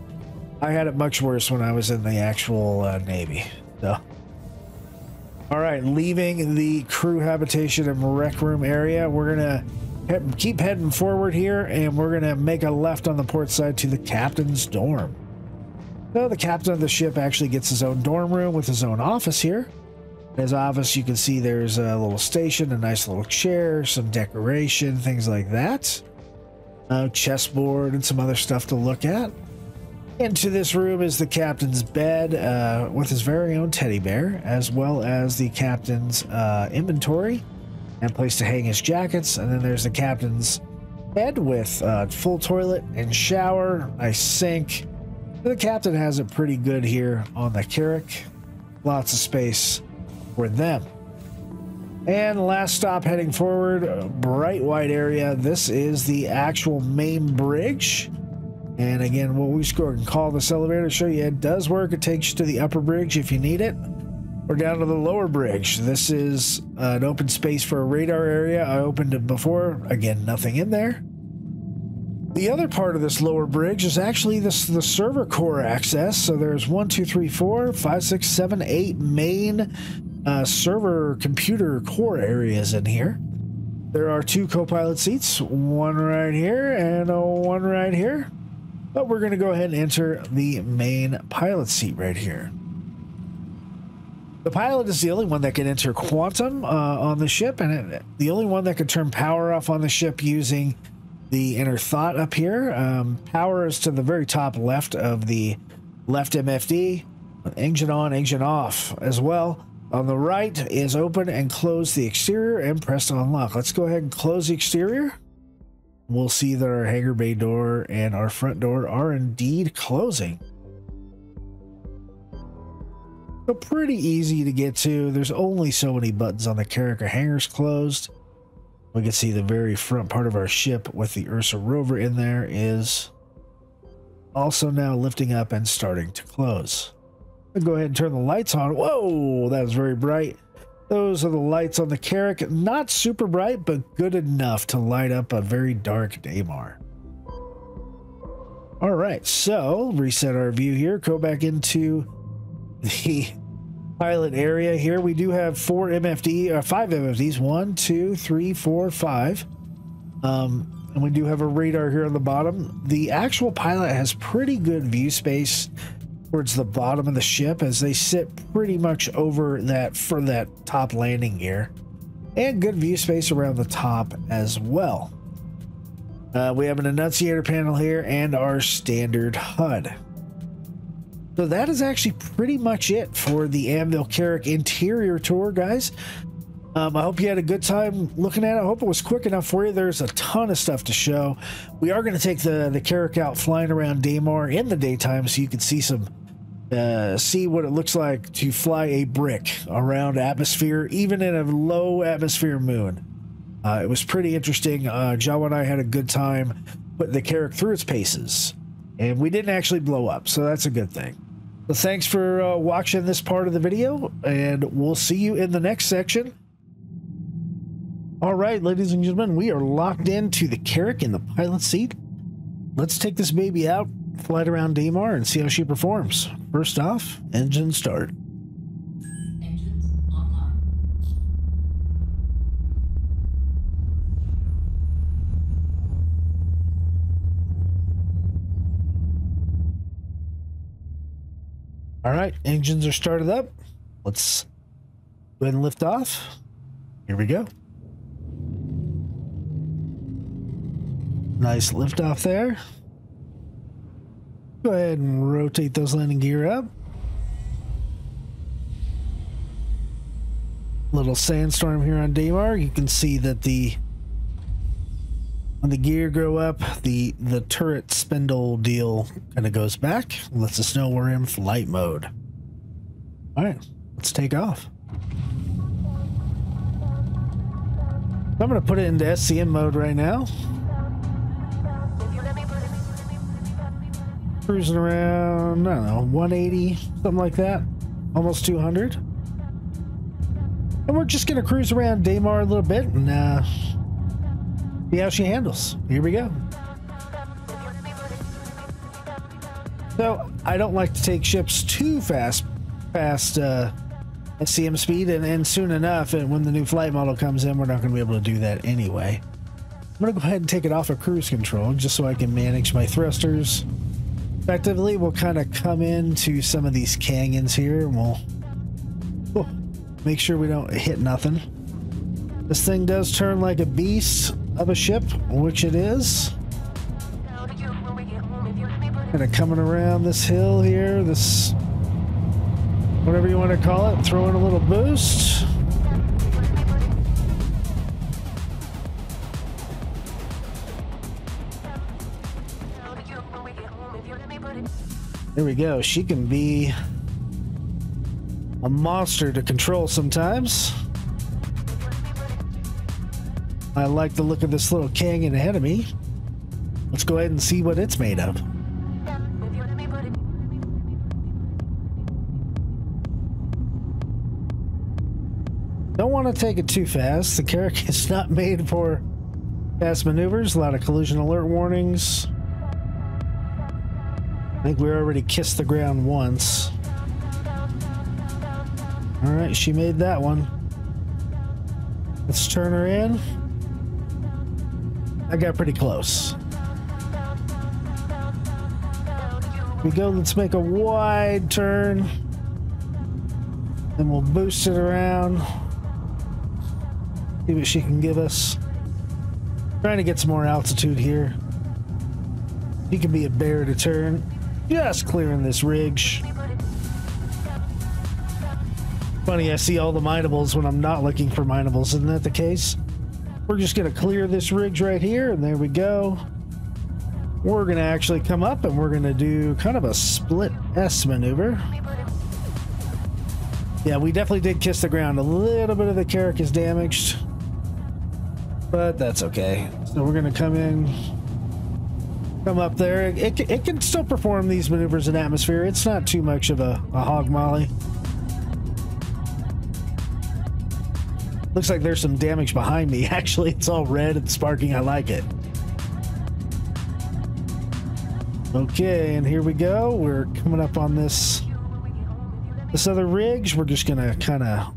I had it much worse when I was in the actual uh, Navy. So All right, leaving the crew habitation and rec room area, we're gonna he- keep heading forward here, and we're gonna make a left on the port side to the captain's dorm. So the captain of the ship actually gets his own dorm room with his own office here. His office, you can see there's a little station, a nice little chair, some decoration, things like that. A chessboard and some other stuff to look at. Into this room is the captain's bed uh, with his very own teddy bear, as well as the captain's uh, inventory and place to hang his jackets. And then there's the captain's bed with full toilet and shower, nice sink. The captain has it pretty good here on the Carrack. Lots of space for them. And last stop heading forward, bright white area. This is the actual main bridge. And again, what we score and call this elevator to show you it does work. It takes you to the upper bridge if you need it, or down to the lower bridge. This is uh, an open space for a radar area. I opened it before. Again, nothing in there. The other part of this lower bridge is actually this the server core access. So there's one, two, three, four, five, six, seven, eight main uh, server computer core areas in here. There are two co-pilot seats, one right here and one right here. But we're going to go ahead and enter the main pilot seat right here. The pilot is the only one that can enter quantum uh, on the ship, and it, the only one that can turn power off on the ship using the inner thought up here. Um, power is to the very top left of the left MFD. Engine on, engine off as well. On the right is open and close the exterior and press to unlock. Let's go ahead and close the exterior. We'll see that our hangar bay door and our front door are indeed closing. So pretty easy to get to. There's only so many buttons on the Carrack. Our hangar's closed. We can see the very front part of our ship with the Ursa rover in there is also now lifting up and starting to close. I'll go ahead and turn the lights on. Whoa, that was very bright. Those are the lights on the Carrack. Not super bright, but good enough to light up a very dark Daymar. All right, so reset our view here. Go back into the pilot area here. We do have four MFD, uh, five MFDs. One, two, three, four, five. Um, and we do have a radar here on the bottom. The actual pilot has pretty good view space towards the bottom of the ship as they sit pretty much over that for that top landing gear and good view space around the top as well. Uh, we have an annunciator panel here and our standard HUD. So that is actually pretty much it for the Anvil Carrack interior tour, guys. Um, I hope you had a good time looking at it. I hope it was quick enough for you. There's a ton of stuff to show. We are going to take the the Carrack out flying around Daymar in the daytime, so you can see some uh, see what it looks like to fly a brick around atmosphere, even in a low atmosphere moon. Uh, it was pretty interesting. Uh, Jawa and I had a good time putting the Carrack through its paces, and we didn't actually blow up, so that's a good thing. Thanks for uh, watching this part of the video, and we'll see you in the next section. All right, ladies and gentlemen, we are locked into the Carrack in the pilot seat. Let's take this baby out, fly it around Daymar, and see how she performs. First off, engine start. All right, engines are started up. Let's go ahead and lift off. Here we go. Nice lift off there. Go ahead and rotate those landing gear up. Little sandstorm here on Daymar. You can see that the when the gear go up, the the turret spindle deal kind of goes back. Lets us know we're in flight mode. All right, let's take off. I'm gonna put it into SCM mode right now. Cruising around, I don't know, 180, something like that, almost 200. And we're just gonna cruise around Daymar a little bit and uh, see how she handles. Here we go. So I don't like to take ships too fast past uh, SCM speed, and, and soon enough, and when the new flight model comes in, we're not going to be able to do that anyway. I'm going to go ahead and take it off of cruise control just so I can manage my thrusters effectively. We'll kind of come into some of these canyons here, and we'll oh, make sure we don't hit nothing. This thing does turn like a beast of a ship, which it is. Kind of coming around this hill here, this whatever you want to call it, throw in a little boost. There we go. She can be a monster to control sometimes. I like the look of this little canyon ahead of me. Let's go ahead and see what it's made of. Don't want to take it too fast. The Carrack is not made for fast maneuvers. A lot of collision alert warnings. I think we already kissed the ground once. All right, she made that one. Let's turn her in. I got pretty close. We go, let's make a wide turn. Then we'll boost it around. See what she can give us. Trying to get some more altitude here. He can be a bear to turn. Just clearing this ridge. Funny, I see all the minables when I'm not looking for minables. Isn't that the case? We're just going to clear this ridge right here, and there we go. We're going to actually come up, and we're going to do kind of a split S maneuver. Yeah, we definitely did kiss the ground. A little bit of the Carrack is damaged, but that's okay. So we're going to come in, come up there. It, it, it can still perform these maneuvers in atmosphere. It's not too much of a, a hog molly. Looks like there's some damage behind me. Actually, it's all red and sparking. I like it. Okay, and here we go. We're coming up on this this other ridge. We're just gonna kind of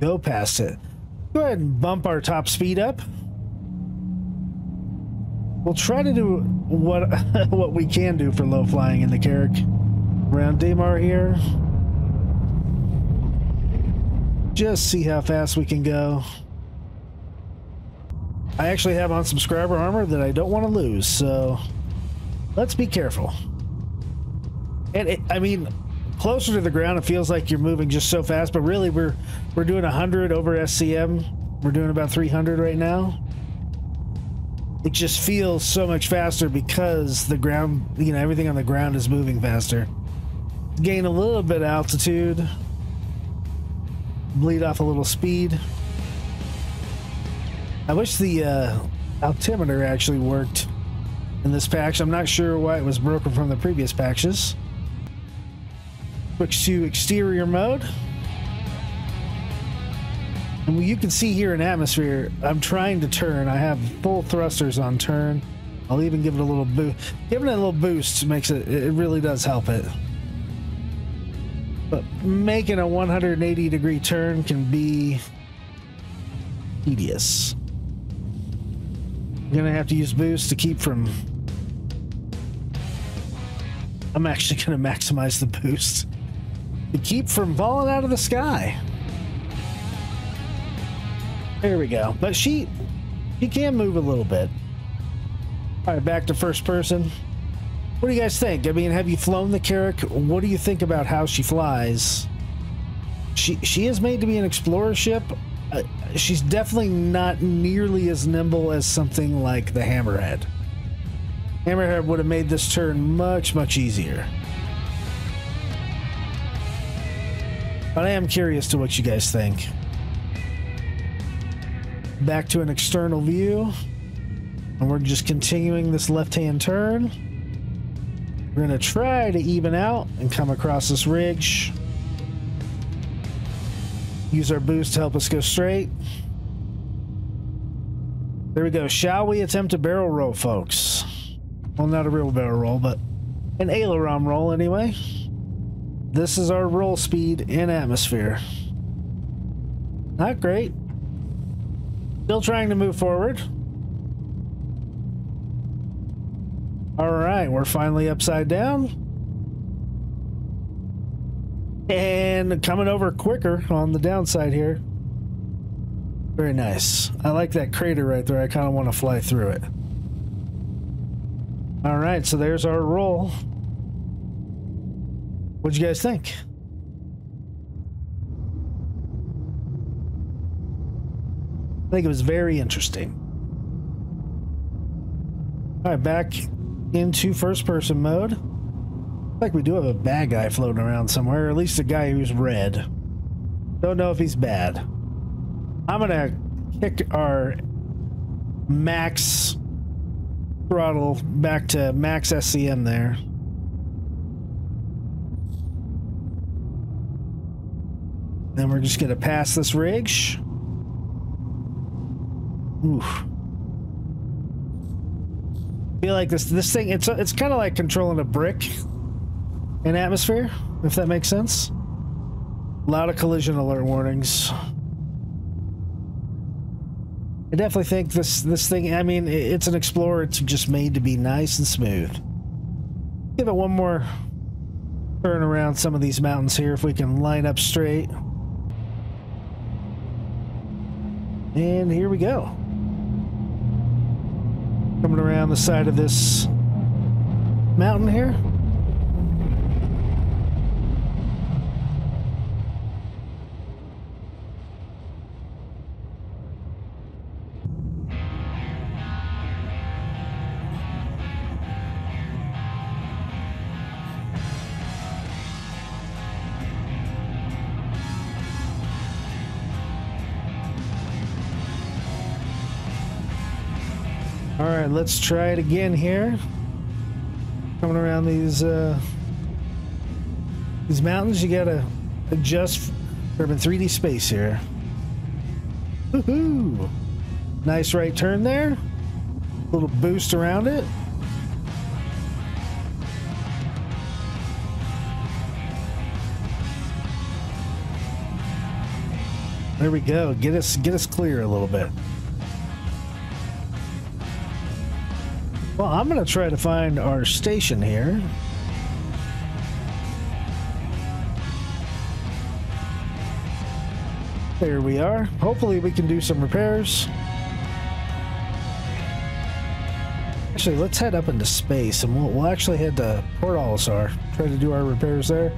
go past it. Go ahead and bump our top speed up. We'll try to do what what we can do for low flying in the Carrack. Around Daymar here. Just see how fast we can go. I actually have on subscriber armor that I don't want to lose, so let's be careful. And it, I mean, closer to the ground, it feels like you're moving just so fast, but really we're we're doing 100 over SCM. We're doing about 300 right now. It just feels so much faster because the ground, you know, everything on the ground is moving faster. Gain a little bit of altitude. Bleed off a little speed. I wish the uh, altimeter actually worked in this patch. I'm not sure why it was broken from the previous patches. Switch to exterior mode. And you can see here in atmosphere, I'm trying to turn. I have full thrusters on turn. I'll even give it a little boost. Giving it a little boost makes it, it really does help it. But making a 180 degree turn can be tedious. I'm gonna have to use boost to keep from. I'm actually gonna maximize the boost to keep from falling out of the sky. There we go. But she, she can move a little bit. All right, back to first person. What do you guys think? I mean, have you flown the Carrack? What do you think about how she flies? She she is made to be an explorer ship. Uh, she's definitely not nearly as nimble as something like the Hammerhead. Hammerhead would have made this turn much much easier. But I am curious to what you guys think. Back to an external view. And we're just continuing this left-hand turn. We're to try to even out and come across this ridge. Use our boost to help us go straight. There we go. Shall we attempt a barrel roll, folks? Well, not a real barrel roll, but an aileron roll anyway. This is our roll speed in atmosphere. not great. Still trying to move forward. All right, we're finally upside down. And coming over quicker on the downside here. Very nice. I like that crater right there. I kind of want to fly through it. All right, so there's our roll. What'd you guys think? I think it was very interesting. All right, back into first person mode. Like we do have a bad guy floating around somewhere, or at least a guy who's red. Don't know if he's bad. I'm gonna kick our max throttle back to max SCM there. Then we're just gonna pass this rig. Oof. Feel like this this thing it's it's kind of like controlling a brick in atmosphere, if that makes sense. A lot of collision alert warnings. I definitely think this this thing. I mean, it's an Explorer. It's just made to be nice and smooth. Give it one more turn around some of these mountains here, if we can line up straight. And here we go. Coming around the side of this mountain here. Right, let's try it again here. Coming around these uh, these mountains, you gotta adjust urban 3D space here. Woohoo! Nice right turn there. Little boost around it. There we go. Get us get us clear a little bit. Well, I'm going to try to find our station here. There we are. Hopefully we can do some repairs. Actually, let's head up into space and we'll, we'll actually head to Port Olisar. Try to do our repairs there.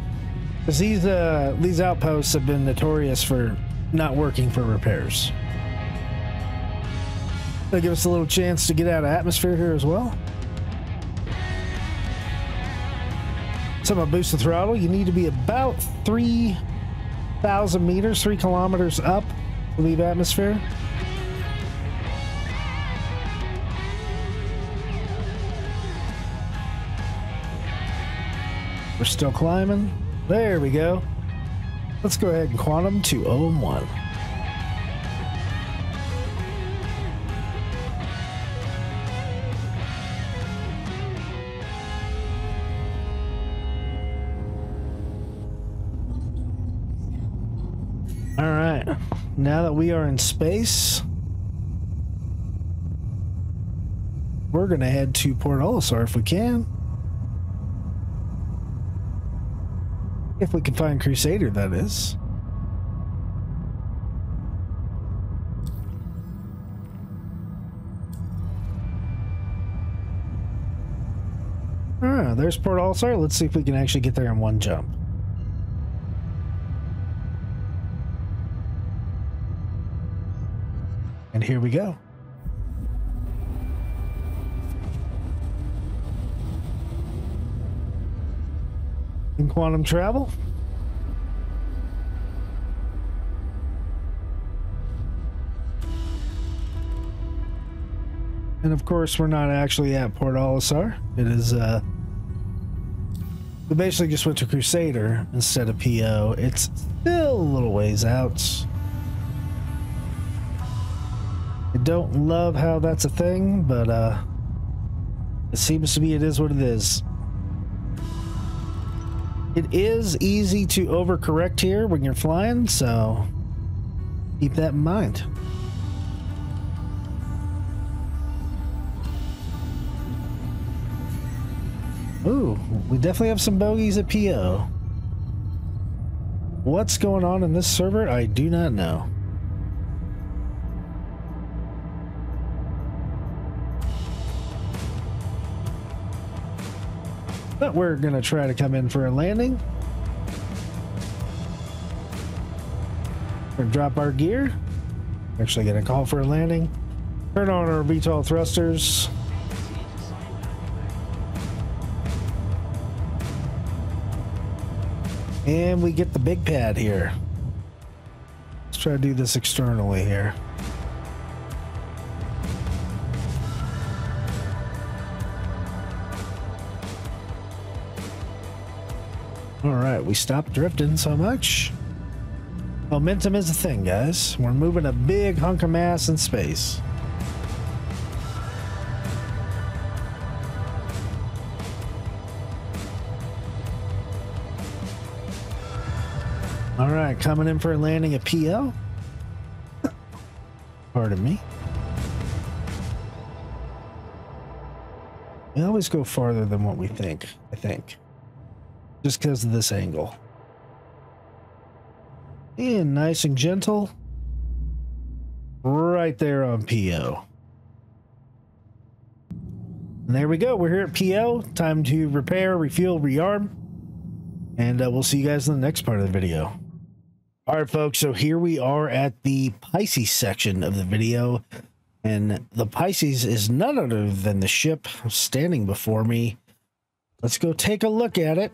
Because these, uh, these outposts have been notorious for not working for repairs. That'll give us a little chance to get out of atmosphere here as well. So I'm boost the throttle. You need to be about 3,000 meters, 3 kilometers up to leave atmosphere. We're still climbing. There we go. Let's go ahead and quantum to 0-1. Now that we are in space, we're going to head to Port Olisar if we can. If we can find Crusader, that is. Ah, there's Port Olisar. Let's see if we can actually get there in one jump. Here we go. In quantum travel. And of course, we're not actually at Port Olisar. It is, uh, we basically just went to Crusader instead of PO. It's still a little ways out. Don't love how that's a thing, but uh, it seems to me it is what it is. It is easy to overcorrect here when you're flying, so keep that in mind. Ooh, we definitely have some bogeys at PO. What's going on in this server? I do not know. But we're gonna try to come in for a landing. We're drop our gear. Actually gonna call for a landing. Turn on our VTOL thrusters. And we get the big pad here. Let's try to do this externally here. All right, we stopped drifting so much. Momentum is a thing, guys. We're moving a big hunk of mass in space. All right, coming in for a landing at PL. Pardon me. We always go farther than what we think, I think. Just because of this angle. And nice and gentle. Right there on PO. And there we go. We're here at PO. Time to repair, refuel, rearm. And uh, we'll see you guys in the next part of the video. All right, folks. So here we are at the Pisces section of the video. And the Pisces is none other than the ship standing before me. Let's go take a look at it.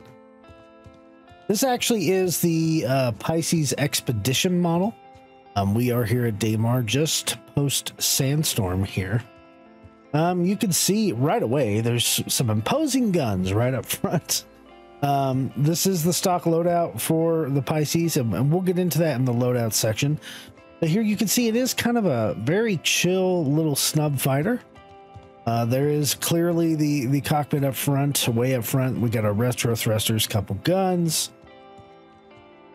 This actually is the uh, Pisces Expedition model. Um, we are here at Daymar just post Sandstorm here. Um, you can see right away there's some imposing guns right up front. Um, this is the stock loadout for the Pisces, and, and we'll get into that in the loadout section. But here you can see it is kind of a very chill little snub fighter. Uh, there is clearly the the cockpit up front, way up front. We got our retro thrusters, couple guns.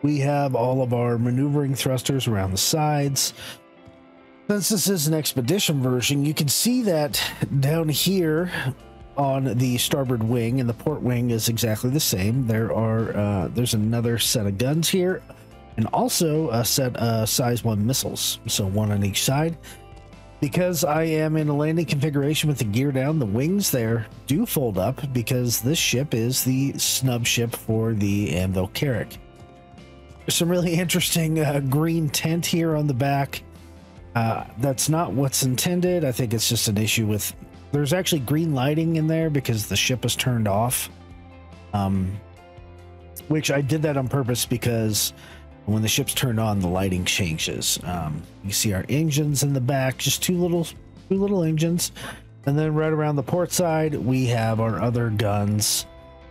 We have all of our maneuvering thrusters around the sides. Since this is an expedition version, you can see that down here on the starboard wing and the port wing is exactly the same. There are uh, there's another set of guns here, and also a set of size one missiles, so one on each side. Because I am in a landing configuration with the gear down, the wings there do fold up because this ship is the snub ship for the Anvil Carrack. Some really interesting uh, green tint here on the back. Uh, that's not what's intended. I think it's just an issue with. There's actually green lighting in there because the ship is turned off. Um, which I did that on purpose because when the ship's turned on, the lighting changes. Um, you see our engines in the back, just two little, two little engines, and then right around the port side we have our other guns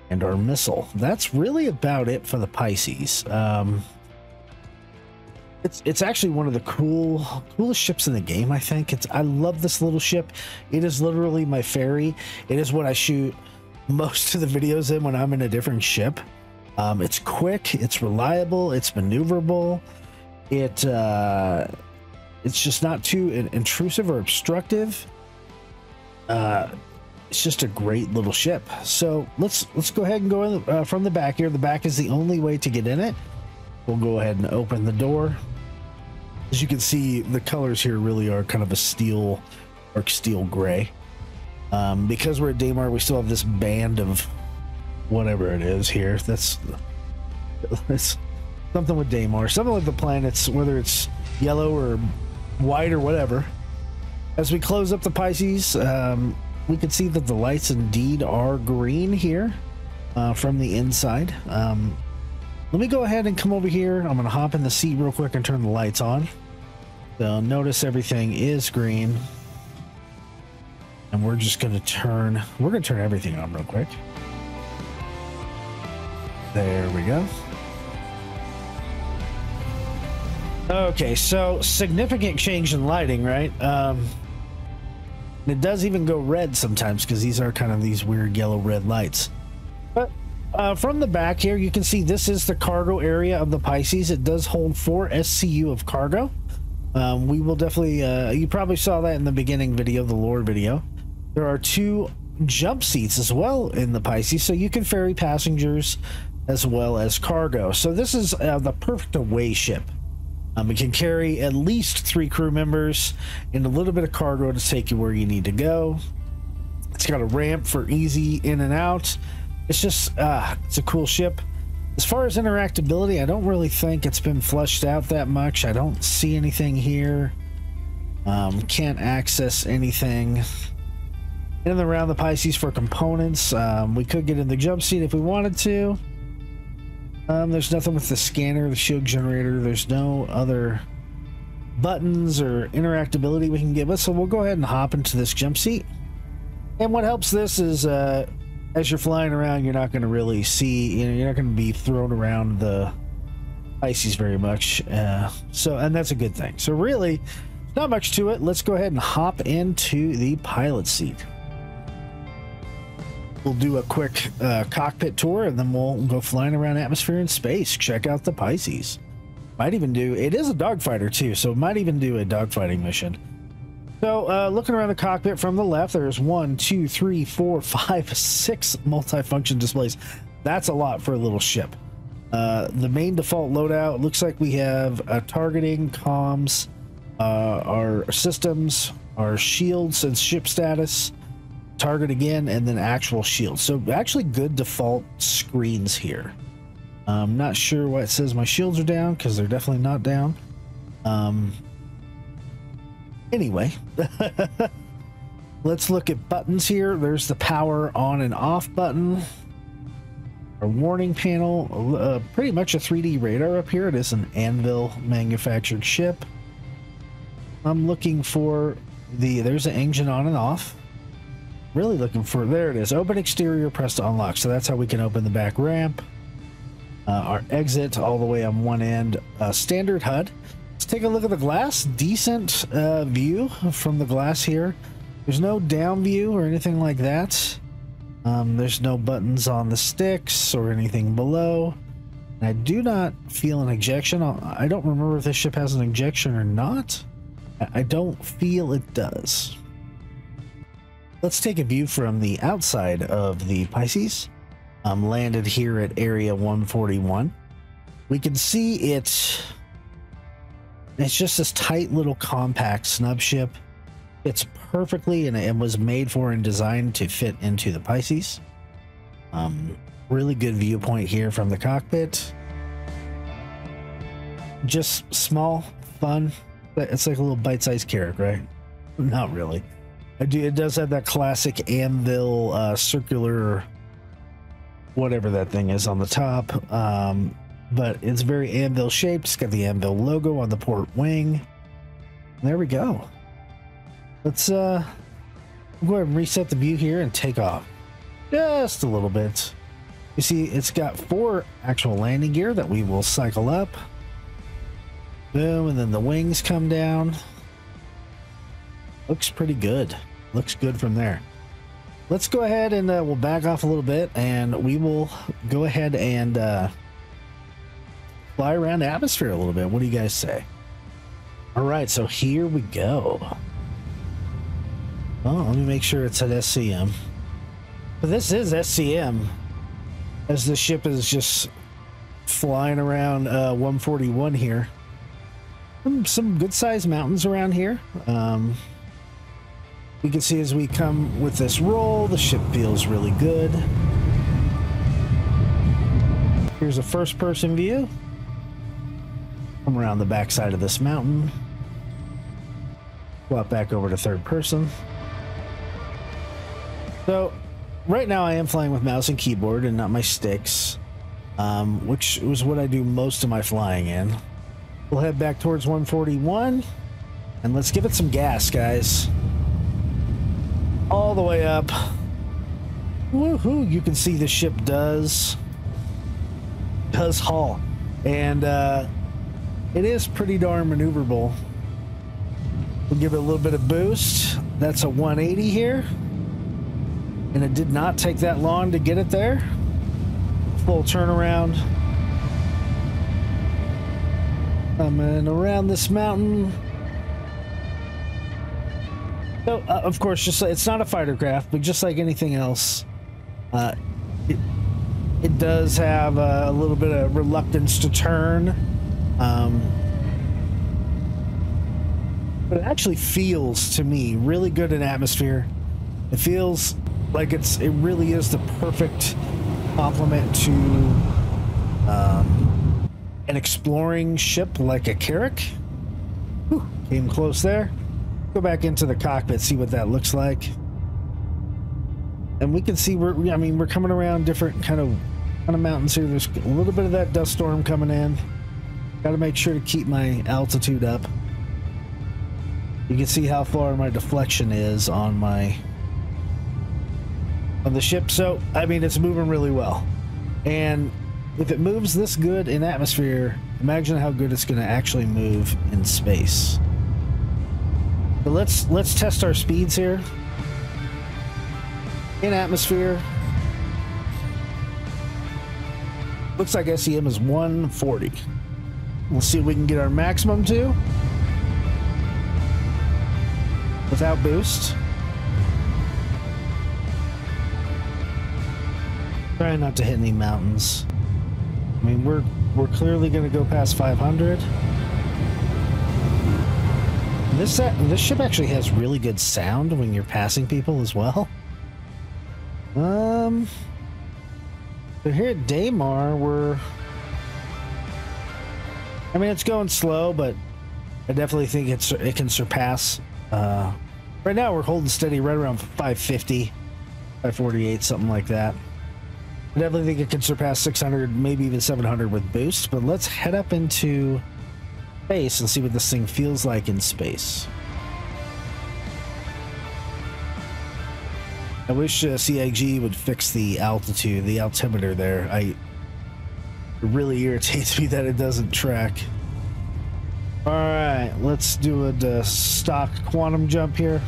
and our missile. That's really about it for the Pisces. Um, it's it's actually one of the cool coolest ships in the game. I think it's. I love this little ship. It is literally my ferry. It is what I shoot most of the videos in when I'm in a different ship. Um, it's quick. It's reliable. It's maneuverable. It uh, it's just not too intrusive or obstructive. Uh, it's just a great little ship. So let's let's go ahead and go in, uh, from the back here. The back is the only way to get in it. We'll go ahead and open the door. As you can see, the colors here really are kind of a steel, dark steel gray. Um, because we're at Daymar, we still have this band of whatever it is here. That's that's something with Daymar, something like the planets, whether it's yellow or white or whatever. As we close up the Pisces, um, we can see that the lights indeed are green here uh, from the inside. Um, let me go ahead and come over here. I'm going to hop in the seat real quick and turn the lights on. So notice everything is green. And we're just going to turn, we're going to turn everything on real quick. There we go. Okay, so significant change in lighting, right? Um, it does even go red sometimes because these are kind of these weird yellow red lights. But uh, from the back here, you can see this is the cargo area of the Pisces. It does hold four SCU of cargo. Um, we will definitely, uh, you probably saw that in the beginning video, the lore video. There are two jump seats as well in the Pisces, so you can ferry passengers as well as cargo. So this is uh, the perfect away ship. Um, it can carry at least three crew members and a little bit of cargo to take you where you need to go. It's got a ramp for easy in and out. It's just, uh, it's a cool ship. As far as interactability, I don't really think it's been fleshed out that much. I don't see anything here. Um, can't access anything in and around the Pisces for components. Um, we could get in the jump seat if we wanted to. Um, there's nothing with the scanner, the shield generator. There's no other buttons or interactability we can give us. So we'll go ahead and hop into this jump seat. And what helps this is uh, as you're flying around, you're not going to really see, you know, you're not going to be thrown around the Pisces very much. Uh, so, and that's a good thing. So, really, not much to it. Let's go ahead and hop into the pilot seat. We'll do a quick uh, cockpit tour and then we'll go flying around atmosphere and space. Check out the Pisces. Might even do, it is a dogfighter too, so might even do a dogfighting mission. So, uh, looking around the cockpit from the left, there's one, two, three, four, five, six multifunction displays. That's a lot for a little ship. Uh, the main default loadout looks like we have a targeting, comms, uh, our systems, our shields and ship status, target again, and then actual shield. So actually good default screens here. I'm not sure why it says my shields are down because they're definitely not down. Um, anyway, let's look at buttons here. There's the power on and off button. Our warning panel, uh, pretty much a 3D radar up here. It is an Anvil manufactured ship. I'm looking for the, there's an engine on and off. Really looking for, there it is. Open exterior, press to unlock. So that's how we can open the back ramp. Uh, our exit all the way on one end. Uh, standard HUD. Let's take a look at the glass. Decent uh, view from the glass here. There's no down view or anything like that. Um, there's no buttons on the sticks or anything below. I do not feel an ejection. I don't remember if this ship has an ejection or not. I don't feel it does. Let's take a view from the outside of the Pisces. I'm landed here at Area 141. We can see it. It's just this tight little compact snub ship. It's perfectly and it was made for and designed to fit into the Pisces. Um, really good viewpoint here from the cockpit. Just small, fun. It's like a little bite-sized carrot, right? Not really. It does have that classic anvil uh, circular, whatever that thing is on the top. Um, but it's very anvil shaped. It's got the anvil logo on the port wing. There we go. Let's uh, go ahead and reset the view here and take off just a little bit. You see, it's got four actual landing gear that we will cycle up. Boom, and then the wings come down. Looks pretty good. Looks good from there. Let's go ahead and uh, we'll back off a little bit and we will go ahead and uh, fly around the atmosphere a little bit. What do you guys say? All right, so here we go. Oh, let me make sure it's at SCM. But this is SCM, as the ship is just flying around uh, 141 here. Some, some good sized mountains around here. Um, we can see as we come with this roll, the ship feels really good. Here's a first person view. Come around the backside of this mountain. Swap back over to third person. So, right now I am flying with mouse and keyboard and not my sticks, um, which was what I do most of my flying in. We'll head back towards 141, and let's give it some gas, guys. All the way up. Woohoo! You can see the ship does does haul, and uh, it is pretty darn maneuverable. We'll give it a little bit of boost. That's a 180 here. And it did not take that long to get it there. Full turnaround. Coming around this mountain. So, uh, of course, just like, it's not a fighter craft, but just like anything else, uh, it, it does have a, little bit of reluctance to turn. Um, but it actually feels to me really good in atmosphere. It feels like it's it really is the perfect complement to um, an exploring ship like a Carrack. Whew, came close there. Go back into the cockpit, see what that looks like. And we can see we're I mean we're coming around different kind of kind of mountains here. There's a little bit of that dust storm coming in. Got to make sure to keep my altitude up. You can see how far my deflection is on my on the ship. So, I mean, it's moving really well. And if it moves this good in atmosphere, imagine how good it's going to actually move in space. But let's let's test our speeds here. In atmosphere, looks like SCM is 140. We'll see if we can get our maximum to without boost. Trying not to hit any mountains. I mean, we're we're clearly going to go past 500. This uh, this ship actually has really good sound when you're passing people as well. Um, so here at Daymar, we're. I mean, it's going slow, but I definitely think it's it can surpass. Uh, right now, we're holding steady right around 550, 548, something like that. I definitely think it can surpass 600, maybe even 700 with boost. But let's head up into space and see what this thing feels like in space. I wish uh, CIG would fix the altitude, the altimeter there. I it really irritates me that it doesn't track. All right, let's do a uh, stock quantum jump here.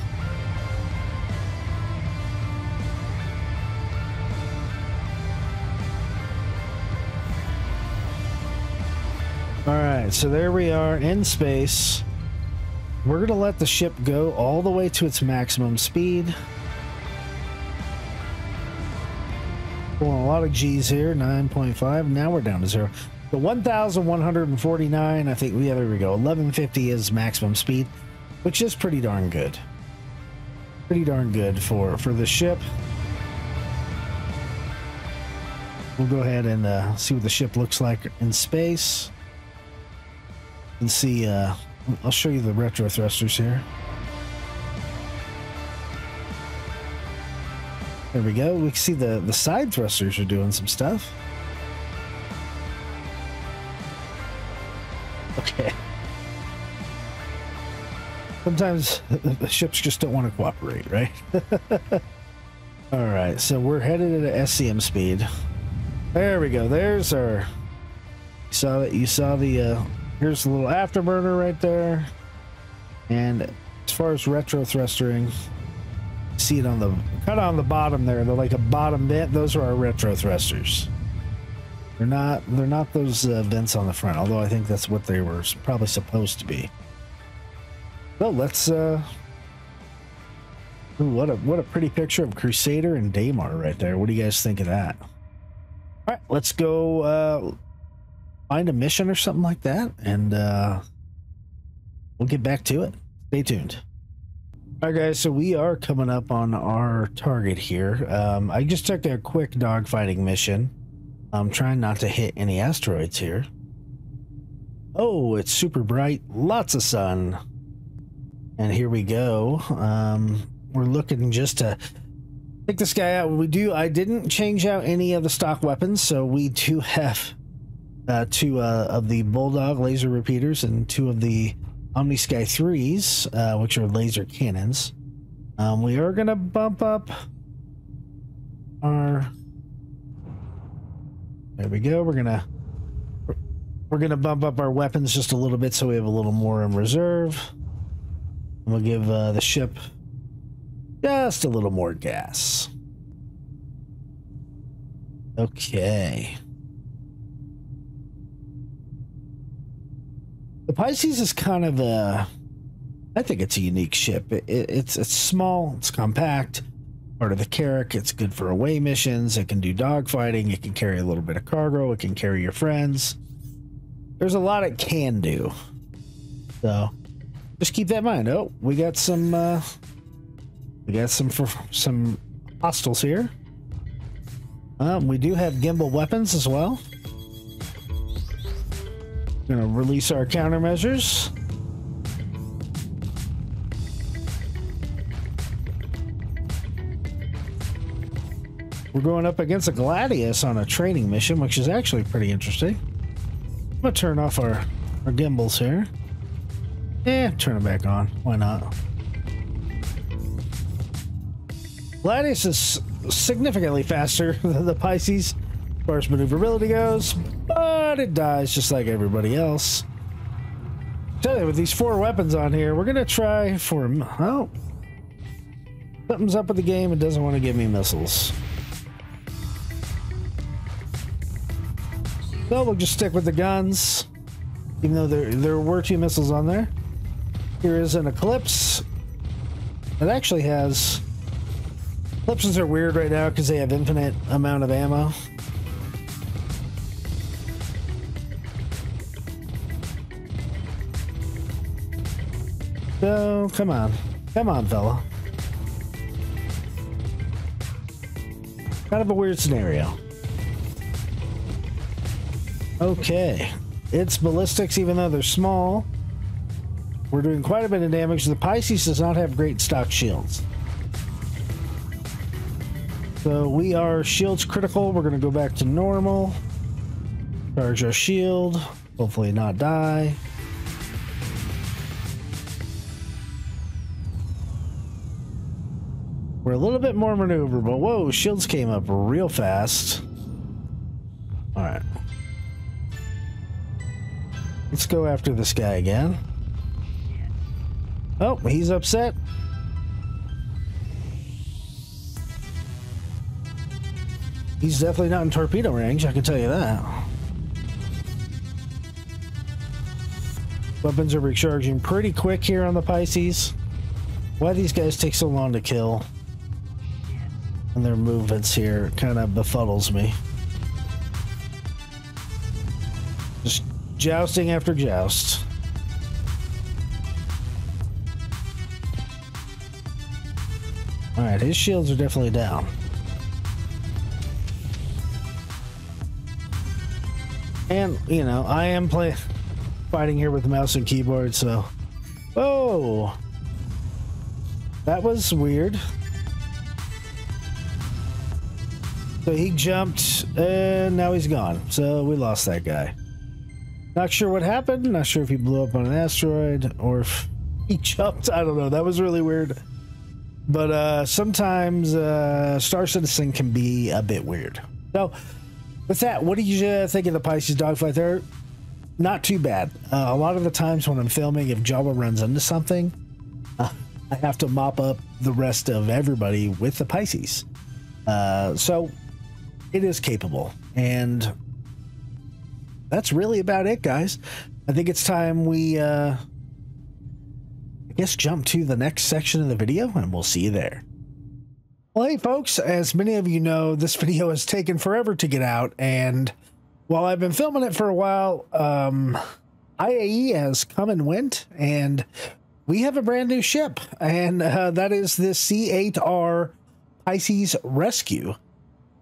So there we are in space. We're going to let the ship go all the way to its maximum speed. Pulling a lot of G's here, 9.5. Now we're down to zero. The 1,149, I think, we yeah, there we go. 1150 is maximum speed, which is pretty darn good. Pretty darn good for, for the ship. We'll go ahead and uh, see what the ship looks like in space. And see, uh, I'll show you the retro thrusters here. There we go. We can see the, the side thrusters are doing some stuff. Okay. Sometimes the ships just don't want to cooperate, right? All right, so we're headed at SCM speed. There we go. There's our. You saw that. You saw the. Uh, here's the little afterburner right there. And as far as retro thrustering, see it on the kind of on the bottom there. They're like a bottom vent. Those are our retro thrusters. They're not. They're not those uh, vents on the front. Although I think that's what they were probably supposed to be. So let's. uh Ooh, what a what a pretty picture of Crusader and Daymar right there. What do you guys think of that? All right, let's go uh, find a mission or something like that, and uh, we'll get back to it. Stay tuned. All right, guys, so we are coming up on our target here. Um, I just took a quick dogfighting mission. I'm trying not to hit any asteroids here. Oh, it's super bright, lots of sun. And here we go. Um, we're looking just to take this guy out. We do. I didn't change out any of the stock weapons, so we do have uh, two uh, of the Bulldog laser repeaters and two of the Omnisky 3s, uh, which are laser cannons. Um, we are going to bump up our... There we go. We're going to... We're going to bump up our weapons just a little bit so we have a little more in reserve. And we'll give uh, the ship just a little more gas. Okay. The Pisces is kind of a I think it's a unique ship. It, it, it's it's small, it's compact, part of the Carrack. It's good for away missions. It can do dogfighting. It can carry a little bit of cargo. It can carry your friends. There's a lot it can do. So just keep that in mind. Oh, we got some uh, we got some for some hostiles here. Um, we do have gimbal weapons as well. Gonna release our countermeasures. We're going up against a Gladius on a training mission, which is actually pretty interesting. I'm gonna turn off our, our gimbals here. Yeah, turn them back on. Why not? Gladius is significantly faster than the Pisces far as maneuverability goes, but it dies just like everybody else. Tell you, with these four weapons on here, we're gonna try for oh, something's up with the game. It doesn't want to give me missiles. So we'll just stick with the guns, even though there there were two missiles on there. Here is an Eclipse. It actually has. Eclipses are weird right now because they have infinite amount of ammo. So, come on. Come on, fella. Kind of a weird scenario. Okay. It's ballistics, even though they're small. We're doing quite a bit of damage. The Pisces does not have great stock shields. So we are shields critical. We're going to go back to normal. Charge our shield. Hopefully not die. We're a little bit more maneuverable. Whoa, shields came up real fast. All right. Let's go after this guy again. Oh, he's upset. He's definitely not in torpedo range, I can tell you that. Weapons are recharging pretty quick here on the Pisces. Why these guys take so long to kill? And their movements here kind of befuddles me. Just jousting after joust. Alright, his shields are definitely down. And, you know, I am play fighting here with mouse and keyboard, so... Whoa! That was weird. So he jumped, and now he's gone. So we lost that guy. Not sure what happened. Not sure if he blew up on an asteroid or if he jumped. I don't know. That was really weird. But uh, sometimes uh, Star Citizen can be a bit weird. So, with that, what do you uh, think of the Pisces dogfight there? Not too bad. Uh, a lot of the times when I'm filming, if Jawa runs into something, I have to mop up the rest of everybody with the Pisces. Uh, so, it is capable. And that's really about it, guys. I think it's time we, uh, I guess, jump to the next section of the video, and we'll see you there. Well, hey, folks, as many of you know, this video has taken forever to get out, and while I've been filming it for a while, um, IAE has come and went, and we have a brand new ship, and uh, that is the C8R Pisces Rescue.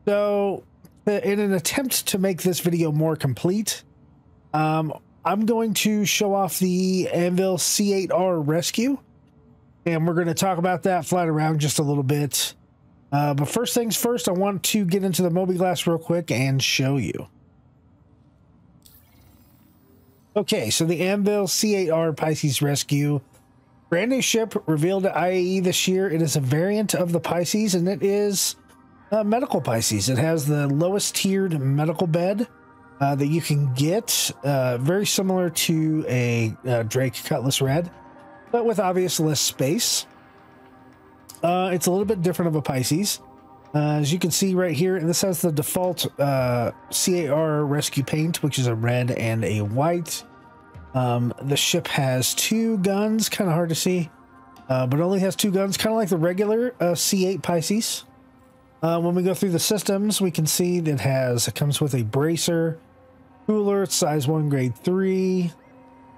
So, uh, in an attempt to make this video more complete, um, I'm going to show off the Anvil C8R Rescue, and we're going to talk about that, flying around just a little bit. Uh, but first things first, I want to get into the mobiGlas real quick and show you. Okay, so the Anvil C8R Pisces Rescue, brand new ship revealed at IAE this year. It is a variant of the Pisces, and it is a medical Pisces. It has the lowest tiered medical bed uh, that you can get, uh, very similar to a uh, Drake Cutlass Red, but with obvious less space. Uh, it's a little bit different of a Pisces. Uh, as you can see right here, and this has the default uh, C8R rescue paint, which is a red and a white. Um, the ship has two guns, kind of hard to see, uh, but only has two guns, kind of like the regular uh, C8 Pisces. Uh, when we go through the systems, we can see that it has it comes with a bracer, cooler, size one, grade three,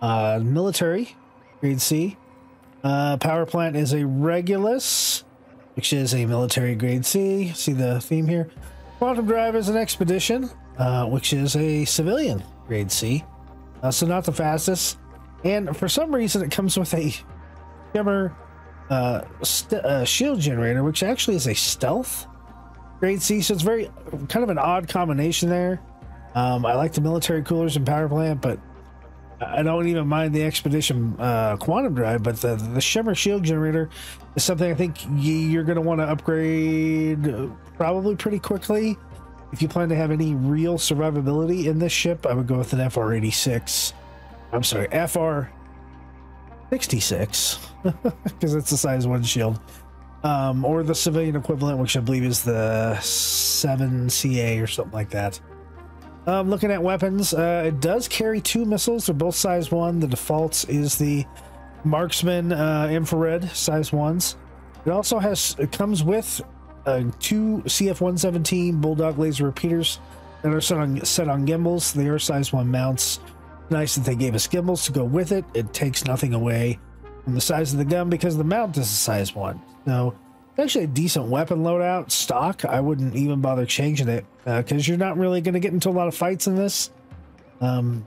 uh, military, grade C. Uh, power plant is a Regulus, which is a military grade C. See the theme here. Quantum drive is an expedition, uh, which is a civilian grade C. Uh, so not the fastest. And for some reason, it comes with a shimmer st- uh, shield generator, which actually is a stealth grade C. So it's very kind of an odd combination there. Um, I like the military coolers and power plant, but I don't even mind the expedition uh, quantum drive. But the the shimmer shield generator is something I think you're going to want to upgrade uh, probably pretty quickly. If you plan to have any real survivability in this ship, I would go with an FR 86. I'm sorry, FR 66, because it's the size one shield. Um, or the civilian equivalent, which I believe is the 7CA or something like that. Um, looking at weapons, uh, it does carry two missiles. They're both size one. The defaults is the marksman uh, infrared size ones. It also has it comes with uh, two CF-117 Bulldog laser repeaters that are set on set on gimbals. They are size one mounts. Nice that they gave us gimbals to go with it. It takes nothing away from the size of the gun because the mount is a size one. So actually a decent weapon loadout stock. I wouldn't even bother changing it because you're not really going to get into a lot of fights in this. Um,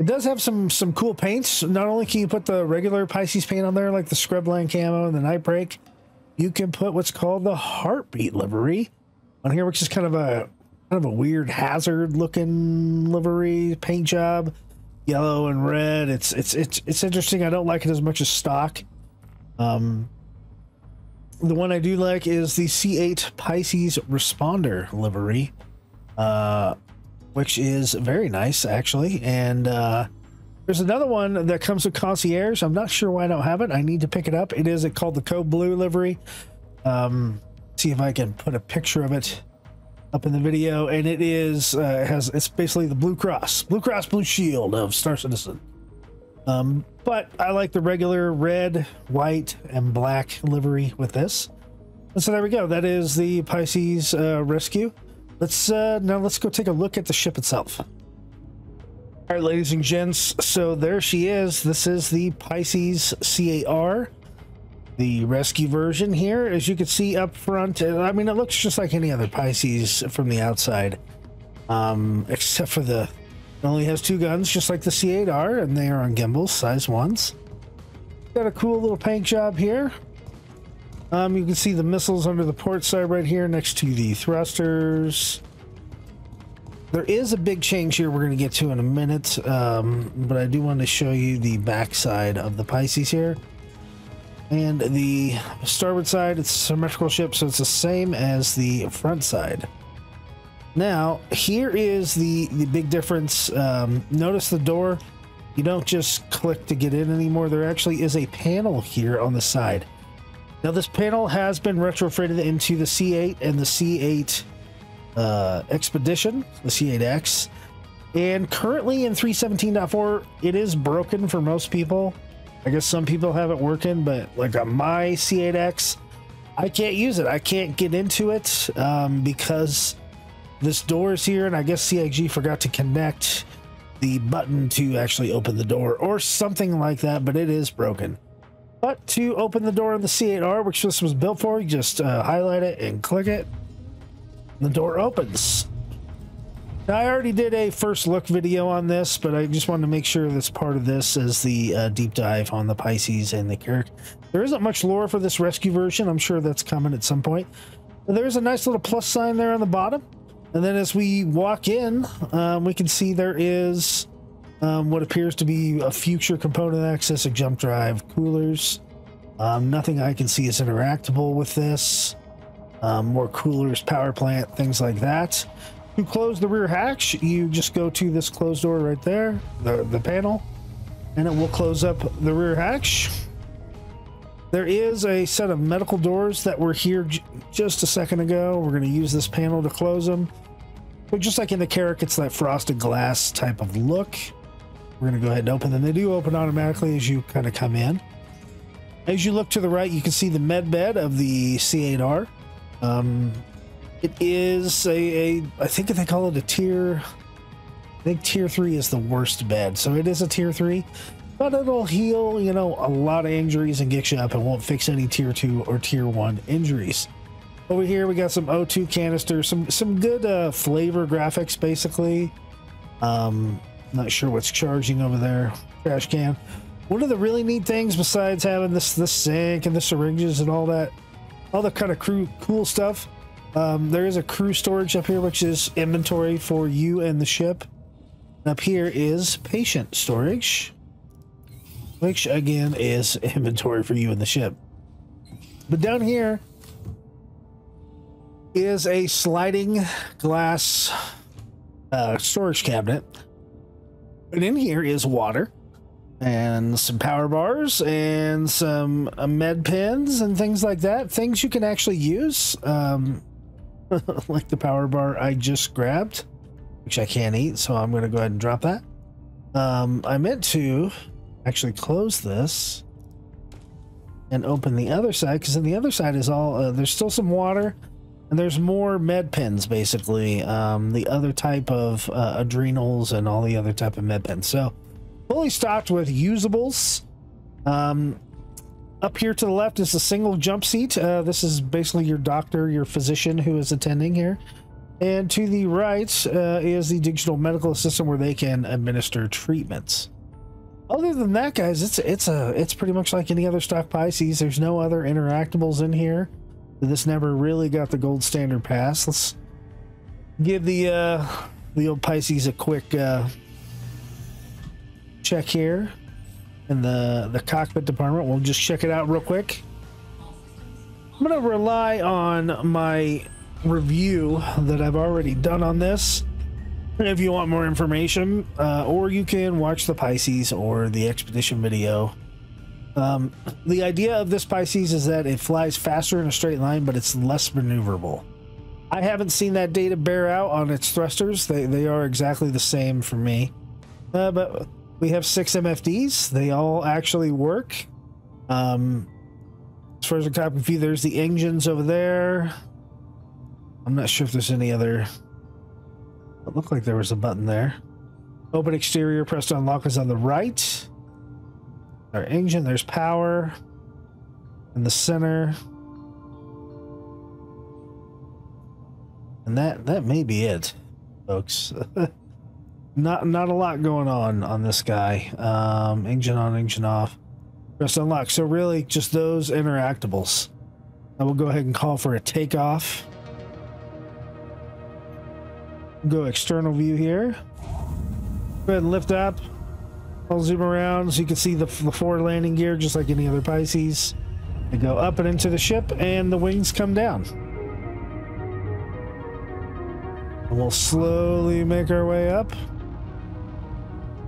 it does have some some cool paints. Not only can you put the regular Pisces paint on there, like the Scrubland camo and the Nightbreak, you can put what's called the Heartbeat livery on here, which is kind of a kind of a weird hazard looking livery paint job, yellow and red. It's it's it's it's interesting. I don't like it as much as stock. Um, the one I do like is the C8 Pisces Responder livery, uh, which is very nice actually. And uh, there's another one that comes with concierge. I'm not sure why I don't have it. I need to pick it up. It is called the Code Blue livery. Um, see if I can put a picture of it up in the video. And it is uh, has it's basically the Blue Cross, Blue Cross Blue Shield of Star Citizen. Um, but I like the regular red, white, and black livery with this. And so there we go. That is the Pisces uh, rescue. Let's uh, now let's go take a look at the ship itself. All right, ladies and gents. So there she is. This is the Pisces C8R, the rescue version here. As you can see up front, I mean, it looks just like any other Pisces from the outside, um, except for the it only has two guns, just like the C8R, and they are on gimbals, size ones. Got a cool little paint job here. Um, you can see the missiles under the port side right here next to the thrusters. There is a big change here we're going to get to in a minute, um, but I do want to show you the back side of the Pisces here. And the starboard side, it's symmetrical ship, so it's the same as the front side. Now, here is the, the big difference. Um, notice the door, you don't just click to get in anymore. There actually is a panel here on the side. Now, this panel has been retrofitted into the C8 and the C8 uh, Expedition, the C8X. And currently in 317.4, it is broken for most people. I guess some people have it working, but like on my C8X, I can't use it. I can't get into it um, because this door is here, and I guess CIG forgot to connect the button to actually open the door or something like that, but it is broken. But to open the door on the C8R, which this was built for, you just uh, highlight it and click it. The door opens. Now, I already did a first look video on this, but I just wanted to make sure that's part of this as the uh, deep dive on the Pisces and the Carrack. There isn't much lore for this rescue version. I'm sure that's coming at some point. But there's a nice little plus sign there on the bottom. And then as we walk in, um, we can see there is um, what appears to be a future component access, a jump drive, coolers. Um, nothing I can see is interactable with this. Um, more coolers, power plant, things like that. To close the rear hatch, you just go to this closed door right there, the, the panel, and it will close up the rear hatch. There is a set of medical doors that were here just a second ago. We're going to use this panel to close them. But just like in the Carrack, it's that frosted glass type of look. we're going to go ahead and open them. They do open automatically as you kind of come in. As you look to the right, you can see the med bed of the C8R. Um, it is a, a, I think if they call it a tier. I think tier three is the worst bed, so it is a tier three, but it'll heal, you know, a lot of injuries and get you up. It won't fix any tier two or tier one injuries. Over here, we got some O2 canisters, some some good uh, flavor graphics, basically. Um, not sure what's charging over there. Trash can. One of the really neat things, besides having this this sink and the syringes and all that, all the kind of cool stuff, um, there is a crew storage up here, which is inventory for you and the ship. Up here is patient storage, which again is inventory for you and the ship. But down here is a sliding glass uh, storage cabinet. And in here is water and some power bars and some uh, med pens and things like that. Things you can actually use, um, like the power bar I just grabbed, which I can't eat, so I'm going to go ahead and drop that. Um, I meant to actually close this and open the other side because then the other side is all uh, there's still some water and there's more med pens basically um, the other type of uh, adrenals and all the other type of med pens so fully stocked with usables um, up here to the left is a single jump seat. Uh, this is basically your doctor your physician who is attending here. And to the right uh, is the digital medical assistant where they can administer treatments. Other than that guys it's it's a it's pretty much like any other stock pisces. There's no other interactables in here. This never really got the gold standard pass. Let's give the uh the old pisces a quick uh check here in the the cockpit department we'll just check it out real quick i'm gonna rely on my review that i've already done on this if you want more information, uh, or you can watch the Pisces or the expedition video. Um, the idea of this Pisces is that it flies faster in a straight line, but it's less maneuverable. I haven't seen that data bear out on its thrusters. They, they are exactly the same for me. Uh, but we have six MFDs. They all actually work. Um, as far as the cockpit view, there's the engines over there. I'm not sure if there's any other it looked like there was a button there. Open exterior, pressed unlock is on the right. Our engine, there's power. In the center. And that that may be it, folks. not not a lot going on on this guy. Um, engine on, engine off. Press unlock. So really, just those interactables. I will go ahead and call for a takeoff go external view here. Go ahead and lift up. I'll zoom around so you can see the, the forward landing gear just like any other Pisces. They go up and into the ship and the wings come down. And we'll slowly make our way up.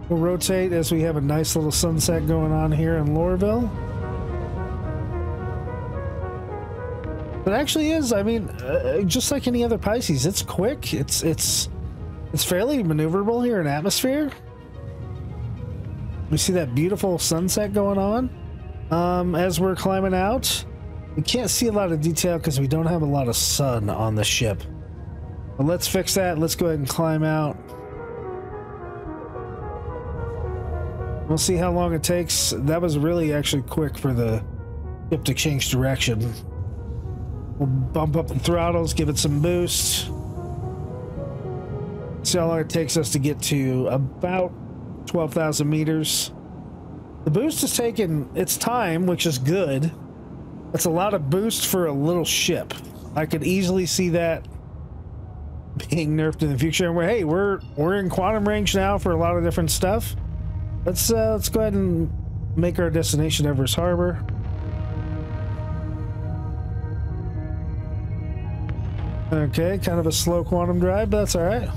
We'll rotate as we have a nice little sunset going on here in Lorville. It actually is. I mean, uh, just like any other Pisces, it's quick. It's it's it's fairly maneuverable here in atmosphere. We see that beautiful sunset going on um, as we're climbing out. We can't see a lot of detail because we don't have a lot of sun on the ship. But let's fix that. Let's go ahead and climb out. We'll see how long it takes. That was really actually quick for the ship to change direction. We'll bump up the throttles, give it some boost. See how long it takes us to get to about 12,000 meters. The boost is taking its time, which is good. That's a lot of boost for a little ship. I could easily see that being nerfed in the future. And we're hey, we're we're in quantum range now for a lot of different stuff. Let's uh, let's go ahead and make our destination Everus Harbor. Okay, kind of a slow quantum drive, but that's all right.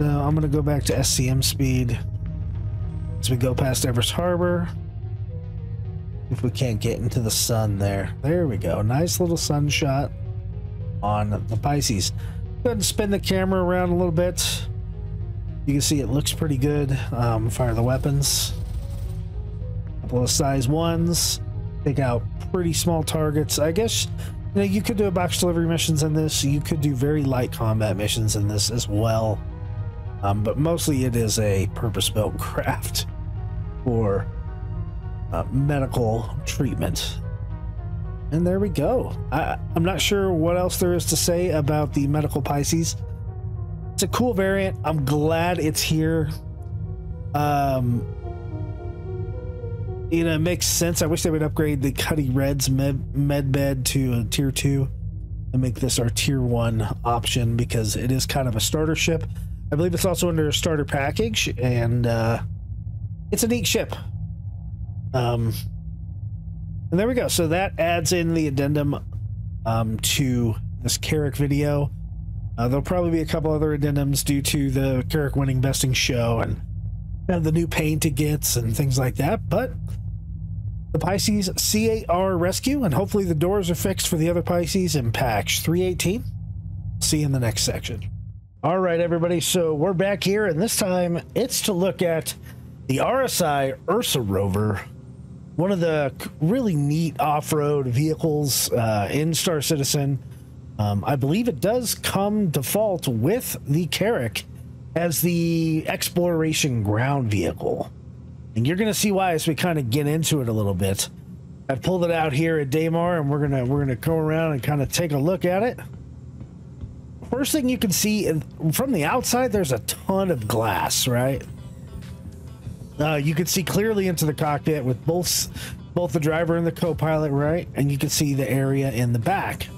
Now I'm to go back to SCM speed as we go past Everus Harbor. If we can't get into the sun there. There we go. Nice little sun shot on the Pisces. Go ahead and spin the camera around a little bit. You can see it looks pretty good. Um, fire the weapons. Couple of size ones. Take out pretty small targets. I guess you know you could do a box delivery missions in this. You could do very light combat missions in this as well. Um, but mostly it is a purpose-built craft for uh, medical treatment. And there we go. I, I'm not sure what else there is to say about the medical Pisces. It's a cool variant. I'm glad it's here. Um, you know, it makes sense. I wish they would upgrade the Cutty Reds med, med bed to a tier two and make this our tier one option because it is kind of a starter ship. I believe it's also under a starter package, and uh, it's a neat ship. Um, and there we go. So that adds in the addendum um, to this Carrack video. Uh, there'll probably be a couple other addendums due to the Carrack winning Best in Show and, and the new paint it gets and things like that. But the Pisces C8R rescue, and hopefully the doors are fixed for the other Pisces in patch 318. See you in the next section. All right, everybody. So we're back here, and this time it's to look at the RSI Ursa rover one of the really neat off-road vehicles uh, in Star Citizen. Um, I believe it does come default with the Carrack as the exploration ground vehicle, and you're going to see why as we kind of get into it a little bit. I pulled it out here at Daymar, and we're gonna we're gonna go around and kind of take a look at it. First thing you can see from the outside, there's a ton of glass, right? Uh, you can see clearly into the cockpit with both both the driver and the co-pilot, right? And you can see the area in the back.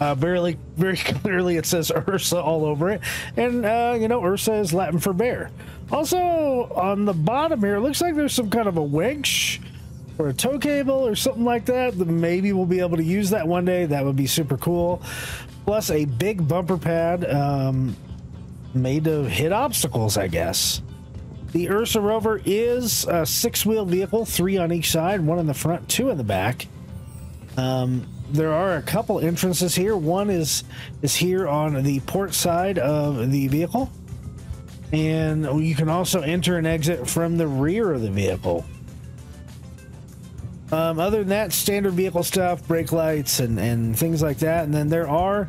Uh, very, very clearly, it says Ursa all over it, and uh, you know Ursa is Latin for bear. Also, on the bottom here, it looks like there's some kind of a winch or a tow cable or something like that. Maybe we'll be able to use that one day. That would be super cool. Plus, a big bumper pad um, made to hit obstacles, I guess. The Ursa Rover is a six-wheel vehicle, three on each side, one in the front, two in the back. Um, there are a couple entrances here. One is is here on the port side of the vehicle, and you can also enter and exit from the rear of the vehicle. Um, other than that, standard vehicle stuff, brake lights, and and things like that. And then there are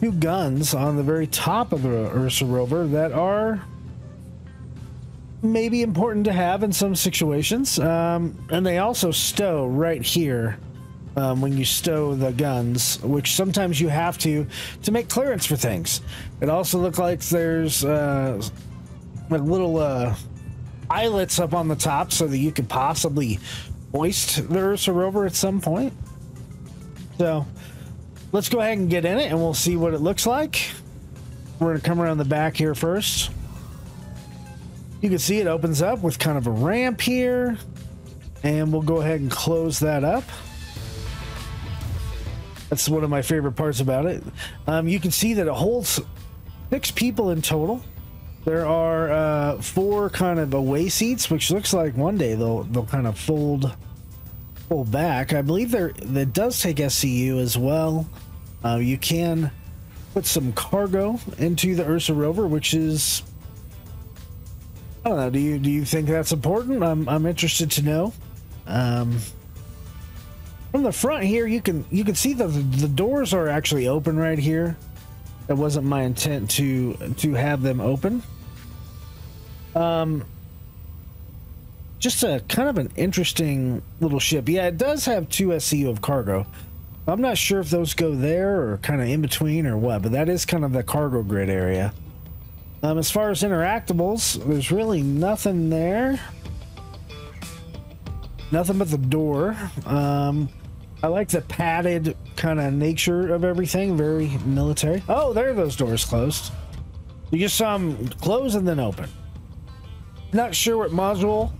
two guns on the very top of the Ursa Rover that are maybe important to have in some situations. Um, and they also stow right here um, when you stow the guns, which sometimes you have to to make clearance for things. It also looks like there's uh, like little uh, eyelets up on the top so that you could possibly hoist the Ursa rover at some point. So let's go ahead and get in it and we'll see what it looks like. We're going to come around the back here first. You can see it opens up with kind of a ramp here. And we'll go ahead and close that up. That's one of my favorite parts about it. Um, you can see that it holds six people in total. There are uh, four kind of away seats, which looks like one day they'll they'll kind of fold fold back. I believe there that does take SCU as well. Uh, you can put some cargo into the Ursa rover, which is I don't know. Do you do you think that's important? I'm I'm interested to know. Um, from the front here, you can you can see the the doors are actually open right here. That wasn't my intent to to have them open. Um, just a kind of an interesting little ship. Yeah, it does have two SCU of cargo. I'm not sure if those go there or kind of in between or what, but that is kind of the cargo grid area. Um, as far as interactables, there's really nothing there. Nothing but the door. Um, I like the padded kind of nature of everything, very military. Oh, there those doors closed. You just saw them close and then open. Not sure what module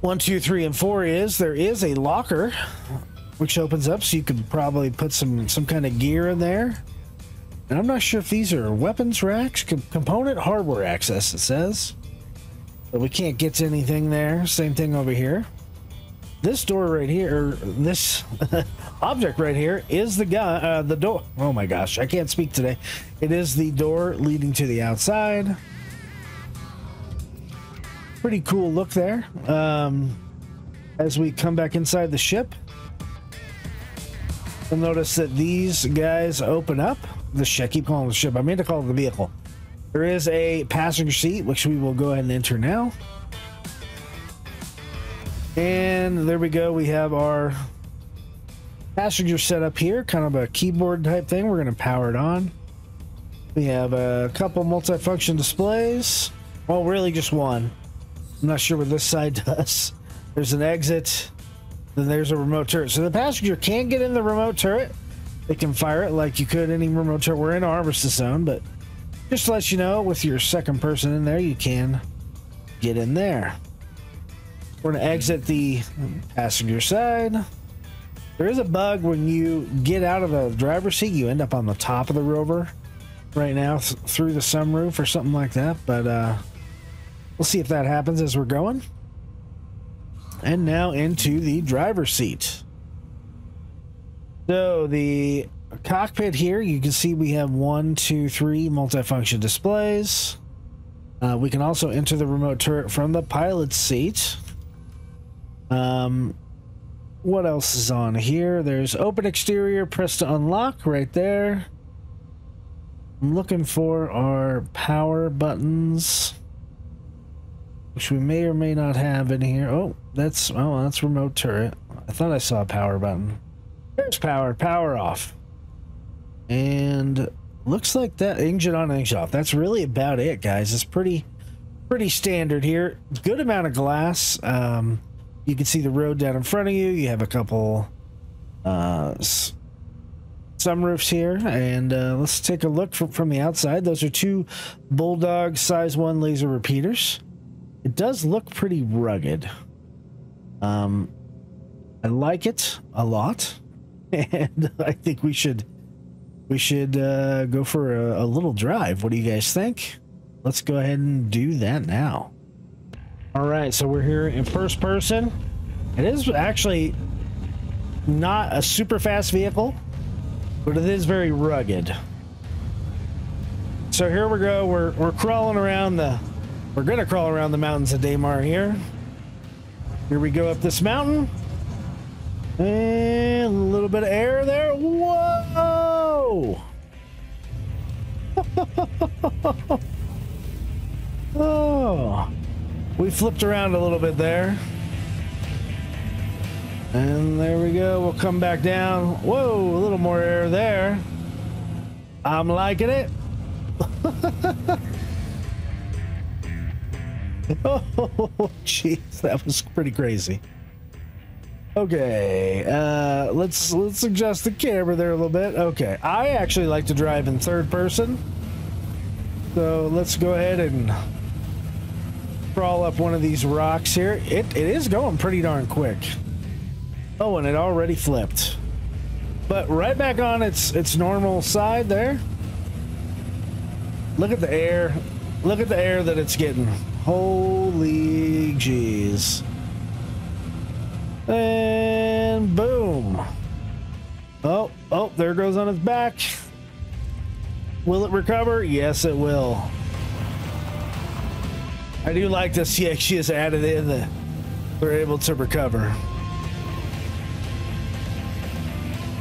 one, two, three, and four is. There is a locker which opens up, so you could probably put some some kind of gear in there. And I'm not sure if these are weapons racks, com component hardware access, it says. But we can't get to anything there. Same thing over here. This door right here, this object right here, is the gun. Uh, the door. Oh my gosh, I can't speak today. It is the door leading to the outside. Pretty cool look there. Um, as we come back inside the ship, you'll notice that these guys open up. The ship. I keep calling the ship. I mean to call it the vehicle. There is a passenger seat, which we will go ahead and enter now. And there we go. We have our passenger setup here, kind of a keyboard type thing. We're going to power it on. We have a couple multifunction displays. Well, really just one. I'm not sure what this side does. There's an exit. Then there's a remote turret. So the passenger can get in the remote turret. They can fire it like you could any remote turret. We're in armistice zone, but just to let you know, with your second person in there, you can get in there. We're going to exit the passenger side. There is a bug when you get out of the driver's seat, you end up on the top of the rover right now th- through the sunroof or something like that. But uh, we'll see if that happens as we're going. And now into the driver's seat. So the cockpit here, you can see we have one, two, three multifunction displays. Uh, we can also enter the remote turret from the pilot's seat. Um, what else is on here? There's open exterior, press to unlock right there. I'm looking for our power buttons, which we may or may not have in here. Oh, that's oh, that's remote turret. I thought I saw a power button. There's power, power off, and looks like that engine on, engine off. That's really about it, guys. It's pretty, pretty standard here. Good amount of glass. Um, you can see the road down in front of you. You have a couple uh, sunroofs here, and uh, let's take a look from, the outside. Those are two Bulldog size one laser repeaters. It does look pretty rugged. Um, I like it a lot, and I think we should we should uh, go for a, a little drive. What do you guys think? Let's go ahead and do that now. All right, so we're here in first person. It is actually not a super fast vehicle, but it is very rugged. So here we go. We're we're crawling around the. We're gonna crawl around the mountains of Daymar here. Here we go up this mountain. And a little bit of air there. Whoa! oh. We flipped around a little bit there. And there we go. We'll come back down. Whoa, a little more air there. I'm liking it. oh, jeez, that was pretty crazy. Okay, uh, let's let's adjust the camera there a little bit. Okay, I actually like to drive in third person, so let's go ahead and crawl up one of these rocks here. It it is going pretty darn quick. Oh, and it already flipped, but right back on its its normal side there. Look at the air. Look at the air that it's getting. Holy jeez. And boom. Oh, oh, there goes on its back. Will it recover? Yes, it will. I do like this. Yeah, she added in that they're able to recover.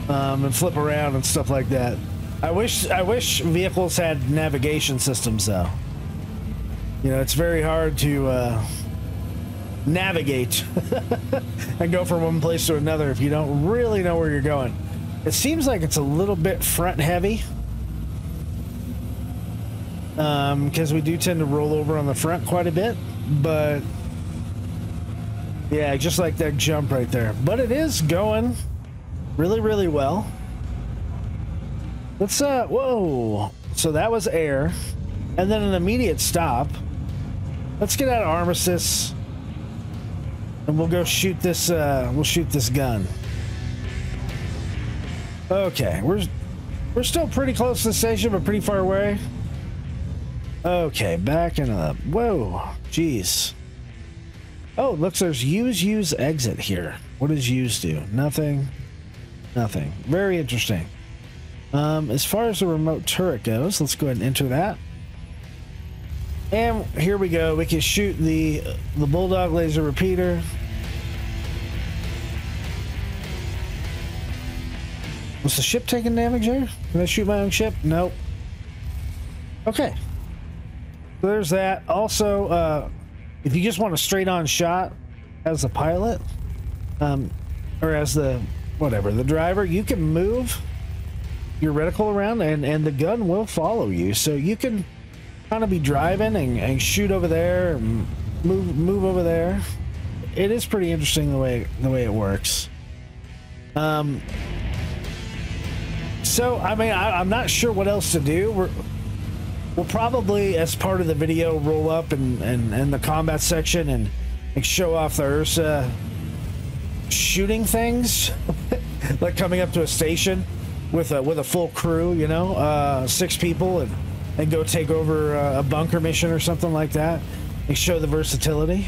Um, and flip around and stuff like that. I wish I wish vehicles had navigation systems though. You know, it's very hard to uh, navigate and go from one place to another if you don't really know where you're going. It seems like it's a little bit front heavy. Because we do tend to roll over on the front quite a bit. But yeah, just like that jump right there. But it is going really, really well. Let's, uh, whoa. So that was air. And then an immediate stop. Let's get out of armistice and we'll go shoot this uh we'll shoot this gun okay we're we're still pretty close to the station but pretty far away okay backing up whoa jeez oh looks there's use use exit here What does use do? Nothing. Nothing. Very interesting. Um, as far as the remote turret goes, let's go ahead and enter that. And here we go. We can shoot the the bulldog laser repeater. Was the ship taking damage there? Can I shoot my own ship? Nope. Okay. There's that. Also, uh, if you just want a straight on shot as the pilot, um, or as the whatever, the driver, you can move your reticle around and, and the gun will follow you. So you can kind of be driving and, and shoot over there, and move move over there. It is pretty interesting the way the way it works. Um, so I mean, I, I'm not sure what else to do. We're we'll probably, as part of the video, roll up and and, and the combat section and, show off the Ursa shooting things, like coming up to a station with a with a full crew, you know, uh, six people, and and go take over uh, a bunker mission or something like that, and show the versatility.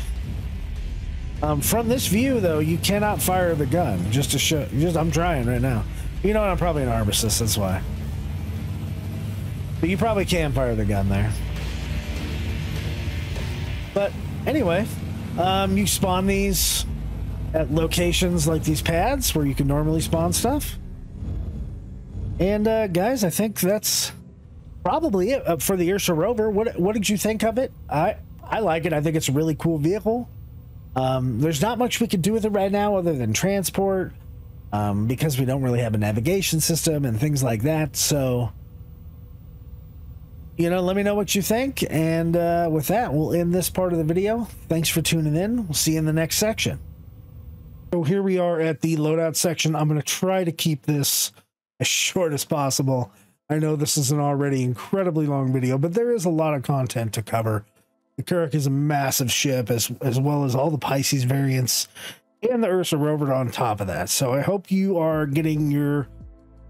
Um, from this view, though, you cannot fire the gun. Just to show, just I'm trying right now. You know, I'm probably an armistice. That's why. But you probably can fire the gun there. But anyway, um, you spawn these at locations like these pads where you can normally spawn stuff. And uh, guys, I think that's probably it uh, for the Ursa Rover. What what did you think of it? I I like it. I think it's a really cool vehicle. Um, there's not much we can do with it right now other than transport, um, because we don't really have a navigation system and things like that. So, you know, let me know what you think. And uh, with that, we'll end this part of the video. Thanks for tuning in. We'll see you in the next section. So here we are at the loadout section. I'm going to try to keep this as short as possible. I know this is an already incredibly long video, but there is a lot of content to cover. The Carrack is a massive ship, as as well as all the Pisces variants and the Ursa rover on top of that. So I hope you are getting your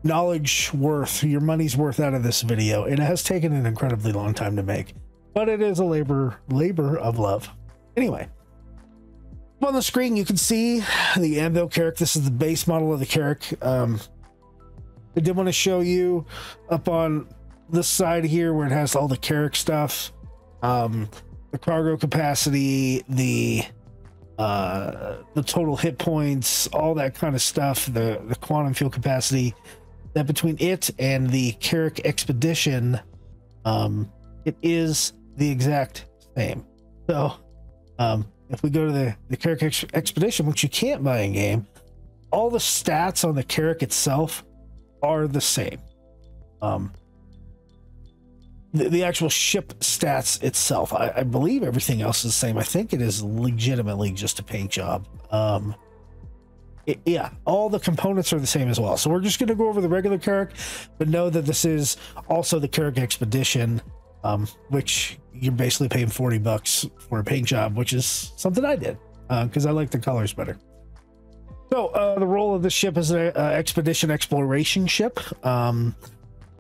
knowledge worth, your money's worth out of this video. And it has taken an incredibly long time to make, but it is a labor labor of love. Anyway, on the screen you can see the Anvil Carrack. This is the base model of the Carrack. Um, I did want to show you up on this side here where it has all the Carrack stuff. Um, the cargo capacity, the uh, the total hit points, all that kind of stuff, the the quantum fuel capacity. That between it and the Carrack Expedition, um, it is the exact same. So, um, if we go to the the Carrack Ex- Expedition, which you can't buy in game, all the stats on the Carrack itself are the same. Um, the, the actual ship stats itself, I, I believe everything else is the same. I think it is legitimately just a paint job. Um, yeah, all the components are the same as well. So we're just going to go over the regular Carrack, but know that this is also the Carrack Expedition, um, which you're basically paying 40 bucks for a paint job, which is something I did because I like the colors better. So uh, the role of the ship is an expedition exploration ship. Um,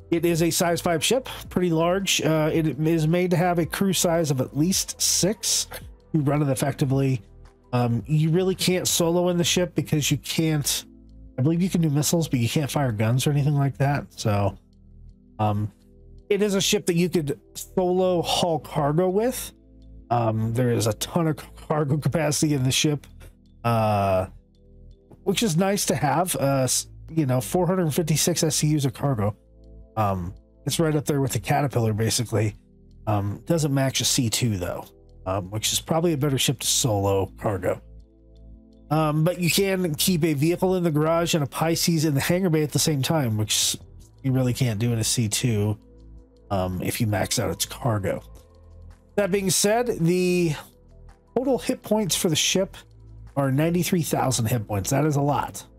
it is a size five ship, pretty large. Uh, it is made to have a crew size of at least six. You run it effectively. Um, you really can't solo in the ship because you can't. I believe you can do missiles, but you can't fire guns or anything like that. So, um, it is a ship that you could solo haul cargo with. Um, there is a ton of cargo capacity in the ship. Uh, which is nice to have. Uh, you know, 456 SCUs of cargo. Um, it's right up there with the Caterpillar, basically. Um, doesn't match a C2 though, um, which is probably a better ship to solo cargo. Um, but you can keep a vehicle in the garage and a Pisces in the hangar bay at the same time, which you really can't do in a C2 um, if you max out its cargo. That being said, the total hit points for the ship are 93,000 hit points. That is a lot.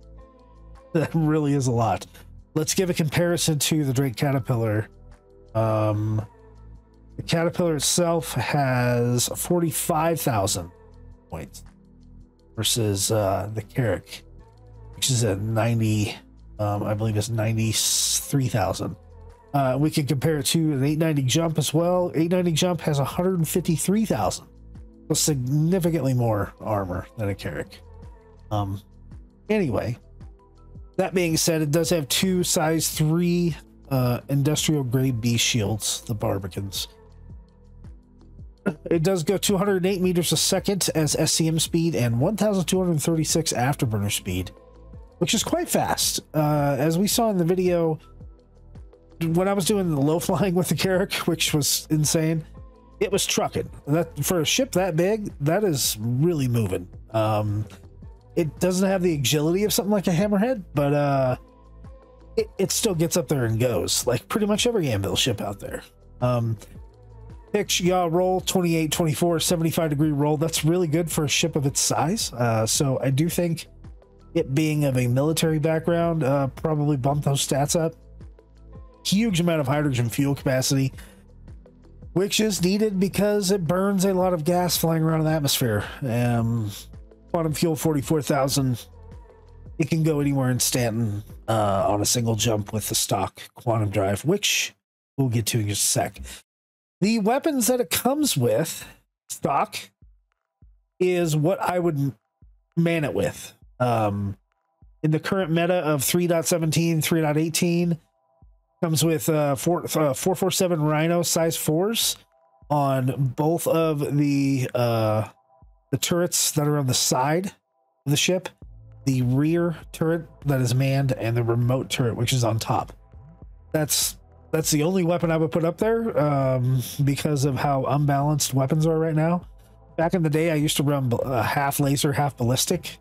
That really is a lot. Let's give a comparison to the Drake Caterpillar. Um, the Caterpillar itself has 45,000 points versus uh, the Carrack, which is at 90, um, I believe it's 93,000. Uh, we can compare it to an 890 jump as well. 890 jump has 153,000 so significantly more armor than a Carrack. Um, Anyway, that being said, it does have two size three uh, industrial grade B shields, the Barbicans. It does go 208 meters a second as SCM speed and 1,236 afterburner speed, which is quite fast. Uh, as we saw in the video, when I was doing the low flying with the Carrack, which was insane, it was trucking. That for a ship that big, that is really moving. Um, it doesn't have the agility of something like a Hammerhead, but uh, it, it still gets up there and goes like pretty much every anvil ship out there. Um, pitch, yaw, roll, 28, 24, 75 degree roll. That's really good for a ship of its size. Uh, so I do think it being of a military background uh, probably bumped those stats up. Huge amount of hydrogen fuel capacity, which is needed because it burns a lot of gas flying around in the atmosphere. Um, quantum fuel 44,000. It can go anywhere in Stanton uh, on a single jump with the stock quantum drive, which we'll get to in just a sec. The weapons that it comes with, stock, is what I would man it with. Um, in the current meta of 3.17, 3.18, comes with uh, four, uh, 447 Rhino size fours on both of the uh, the turrets that are on the side of the ship, the rear turret that is manned, and the remote turret which is on top. That's that's the only weapon I would put up there um, because of how unbalanced weapons are right now. Back in the day, I used to run uh, half laser, half ballistic,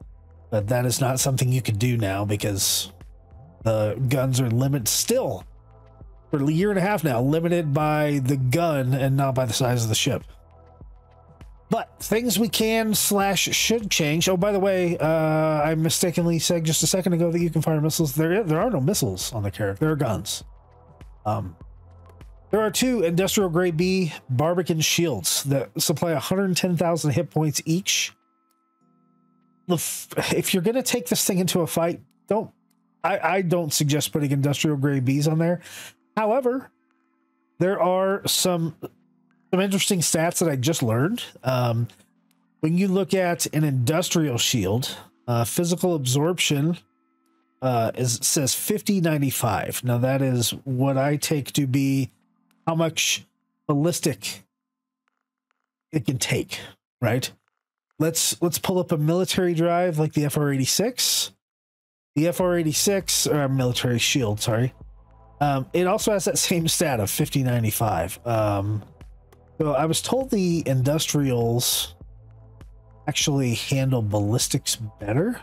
but that is not something you could do now because the guns are limited still for a year and a half now, limited by the gun and not by the size of the ship. But things we can slash should change. Oh, by the way, uh, I mistakenly said just a second ago that you can fire missiles. There, there are no missiles on the character. There are guns. Um, there are two industrial grade B Barbican shields that supply 110,000 hit points each. If you're gonna take this thing into a fight, don't. I, I don't suggest putting industrial grade Bs on there. However, there are some some interesting stats that I just learned. Um, when you look at an industrial shield, uh, physical absorption uh, is says 5095. Now that is what I take to be how much ballistic it can take, right? Let's let's pull up a military drive like the FR86. The FR86 or military shield, sorry. Um, it also has that same stat of 5095. Um, so I was told the industrials actually handle ballistics better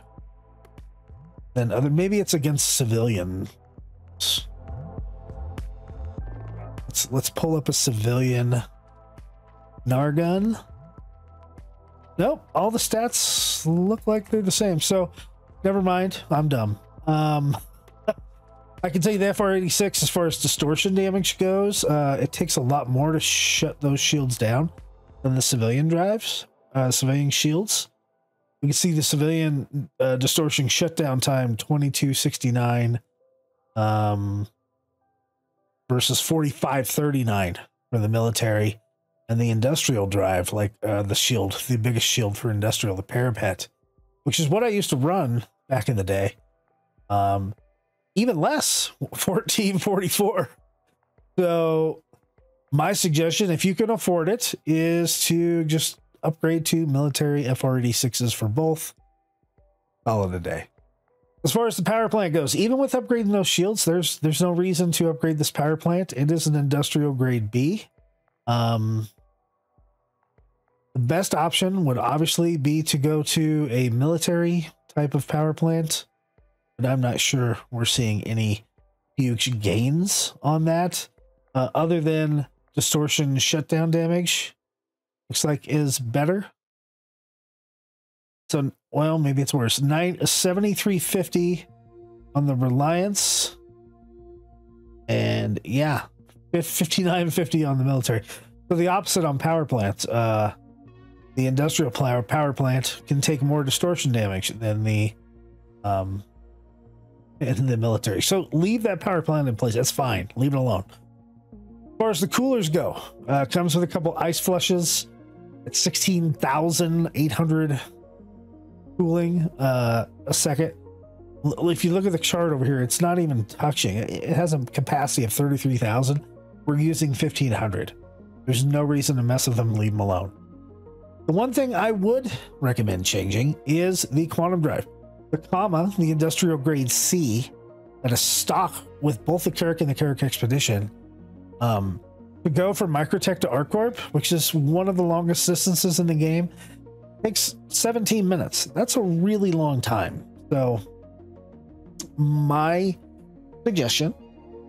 than other. Maybe it's against civilians. Let's let's pull up a civilian Nargun. Nope, all the stats look like they're the same. So never mind. I'm dumb. Um I can tell you the FR86, as far as distortion damage goes, uh, it takes a lot more to shut those shields down than the civilian drives, uh, civilian shields. We can see the civilian uh, distortion shutdown time 2269 um, versus 4539 for the military. And the industrial drive, like uh, the shield, the biggest shield for industrial, the parapet, which is what I used to run back in the day. Um, even less 1444 so my suggestion if you can afford it is to just upgrade to military fr86s for both. Call it a day. As far as the power plant goes even with upgrading those shields there's there's no reason to upgrade this power plant. It is an industrial grade b. Um the best option would obviously be to go to a military type of power plant but I'm not sure we're seeing any huge gains on that uh, other than distortion shutdown damage looks like is better so well maybe it's worse 9 7350 on the reliance and yeah 5950 on the military so the opposite on power plants uh the industrial power power plant can take more distortion damage than the um in the military. So leave that power plant in place. That's fine. Leave it alone. As far as the coolers go, uh, comes with a couple ice flushes at 16,800 cooling uh, a second. If you look at the chart over here, it's not even touching. It it has a capacity of 33,000. We're using 1,500. There's no reason to mess with them, leave them alone. The one thing I would recommend changing is the quantum drive. The Kama, the industrial grade C, that is stock with both the Carrack and the Carrack Expedition, um, to go from Microtech to ArcCorp, which is one of the longest distances in the game, takes 17 minutes. That's a really long time. So, my suggestion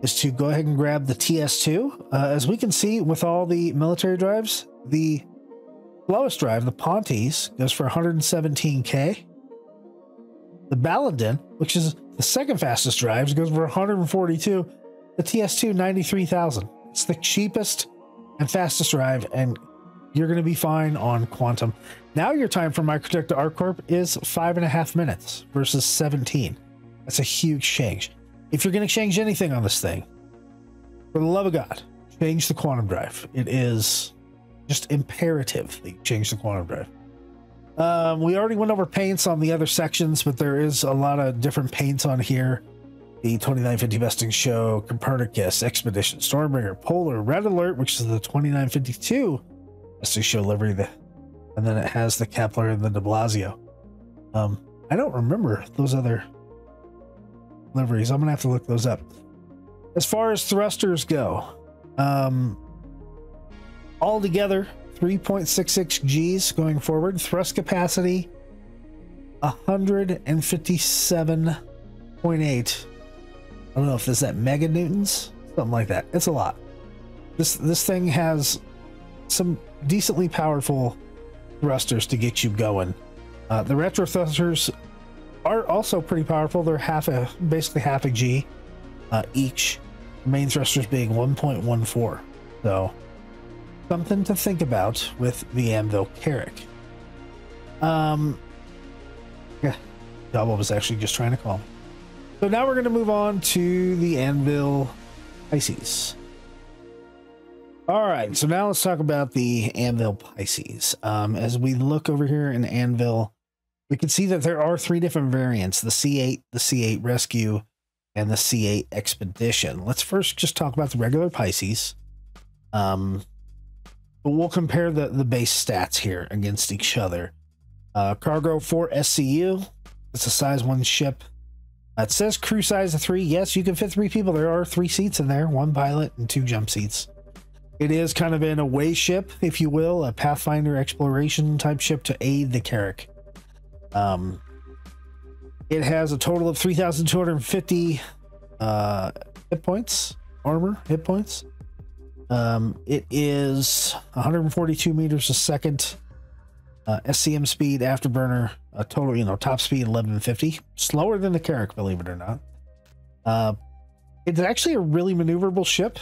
is to go ahead and grab the TS2. Uh, as we can see with all the military drives, the lowest drive, the Pontes, goes for 117k. The Balandin, which is the second fastest drive, goes for 142. The TS2, 93,000. It's the cheapest and fastest drive, and you're going to be fine on Quantum. Now your time from Microtech to ArcCorp is five and a half minutes versus 17. That's a huge change. If you're going to change anything on this thing, for the love of God, change the quantum drive. It is just imperative that you change the quantum drive. Um, we already went over paints on the other sections, but there is a lot of different paints on here. The 2950 Best in Show, Copernicus, Expedition, Stormbringer, Polar, Red Alert, which is the 2952 Best in Show livery, and then it has the Kepler and the De Blasio. Um, I don't remember those other liveries. I'm gonna have to look those up. As far as thrusters go, um, all together 3.66 G's going forward. Thrust capacity 157.8. Don't know if this is that meganewtons, something like that. It's a lot. This this thing has some decently powerful thrusters to get you going. Uh, the retro thrusters are also pretty powerful. They're half a basically half a G uh, each. Main thrusters being 1.14. So something to think about with the Anvil Carrack. Um, yeah, Double was actually just trying to call. So now we're going to move on to the Anvil Pisces. All right, so now let's talk about the Anvil Pisces. Um, as we look over here in Anvil, we can see that there are three different variants the C8, the C8 Rescue, and the C8 Expedition. Let's first just talk about the regular Pisces. Um, but we'll compare the, the base stats here against each other. Uh, cargo 4 SCU, it's a size 1 ship. It says crew size of 3. Yes, you can fit three people. There are three seats in there one pilot and two jump seats. It is kind of an away ship, if you will, a Pathfinder exploration type ship to aid the Carrack. Um, it has a total of 3,250 uh, hit points, armor hit points. Um, it is 142 meters a second. Uh, SCM speed, afterburner, a total, you know, top speed 1150. Slower than the Carrack, believe it or not. Uh, it's actually a really maneuverable ship.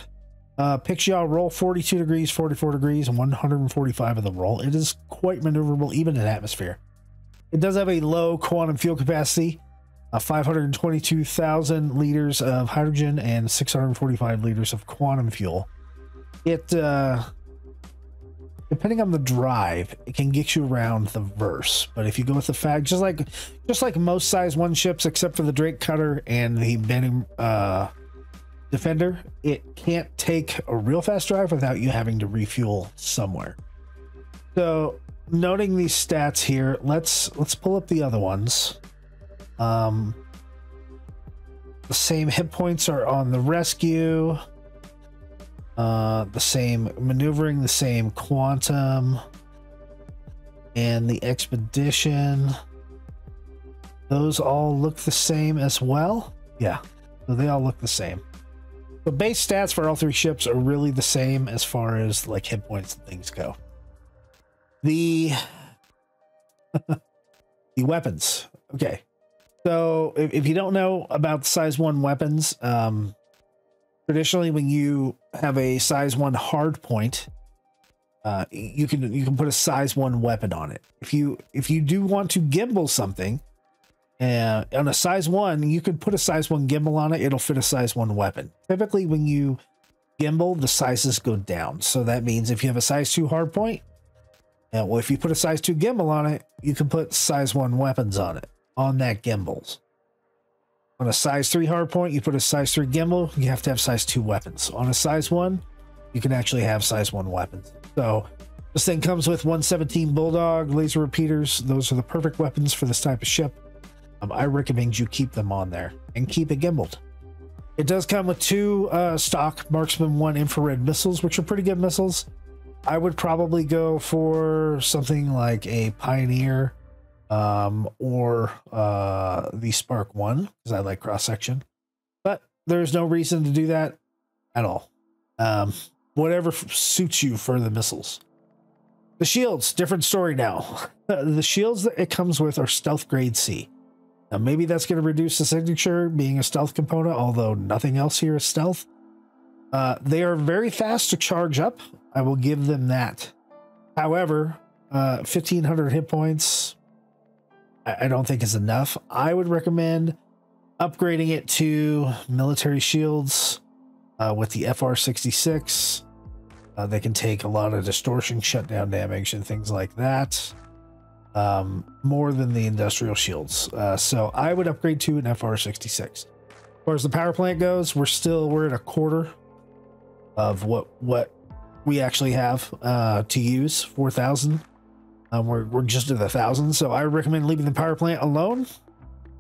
Uh, picks out roll 42 degrees, 44 degrees, and 145 of the roll. It is quite maneuverable, even in atmosphere. It does have a low quantum fuel capacity, uh, 522,000 liters of hydrogen and 645 liters of quantum fuel. It, uh, depending on the drive, it can get you around the verse. But if you go with the fag, just like just like most size one ships, except for the Drake Cutter and the Banu uh, Defender, it can't take a real fast drive without you having to refuel somewhere. So, noting these stats here, let's let's pull up the other ones. Um, the same hit points are on the rescue. Uh, the same maneuvering, the same quantum, and the expedition. Those all look the same as well. Yeah, so they all look the same. The base stats for all three ships are really the same as far as like hit points and things go. The the weapons. Okay. So if, if you don't know about size one weapons, um, traditionally when you have a size one hard point, uh, you can you can put a size one weapon on it. If you if you do want to gimbal something, uh, on a size one, you can put a size one gimbal on it. It'll fit a size one weapon. Typically, when you gimbal, the sizes go down. So that means if you have a size two hard point, uh, well, if you put a size two gimbal on it, you can put size one weapons on it on that gimbals. On a size 3 hardpoint, you put a size 3 gimbal, you have to have size 2 weapons. On a size 1, you can actually have size 1 weapons. So this thing comes with 117 Bulldog, laser repeaters. Those are the perfect weapons for this type of ship. Um, I recommend you keep them on there and keep it gimbaled. It does come with two uh, stock Marksman 1 infrared missiles, which are pretty good missiles. I would probably go for something like a Pioneer um, or uh, the Spark 1 because I like cross section. But there's no reason to do that at all. Um, whatever suits you for the missiles. The shields, different story now. the shields that it comes with are stealth grade C. Now, maybe that's going to reduce the signature being a stealth component, although nothing else here is stealth. Uh, they are very fast to charge up. I will give them that. However, uh, 1500 hit points, I, don't think is enough. I would recommend upgrading it to military shields uh, with the FR66. Uh, they can take a lot of distortion, shutdown damage, and things like that. Um, more than the industrial shields. Uh, so I would upgrade to an FR66. As far as the power plant goes, we're still we're at a quarter of what what we actually have uh, to use. Four thousand. Um, we're we're just at a thousand. So I recommend leaving the power plant alone.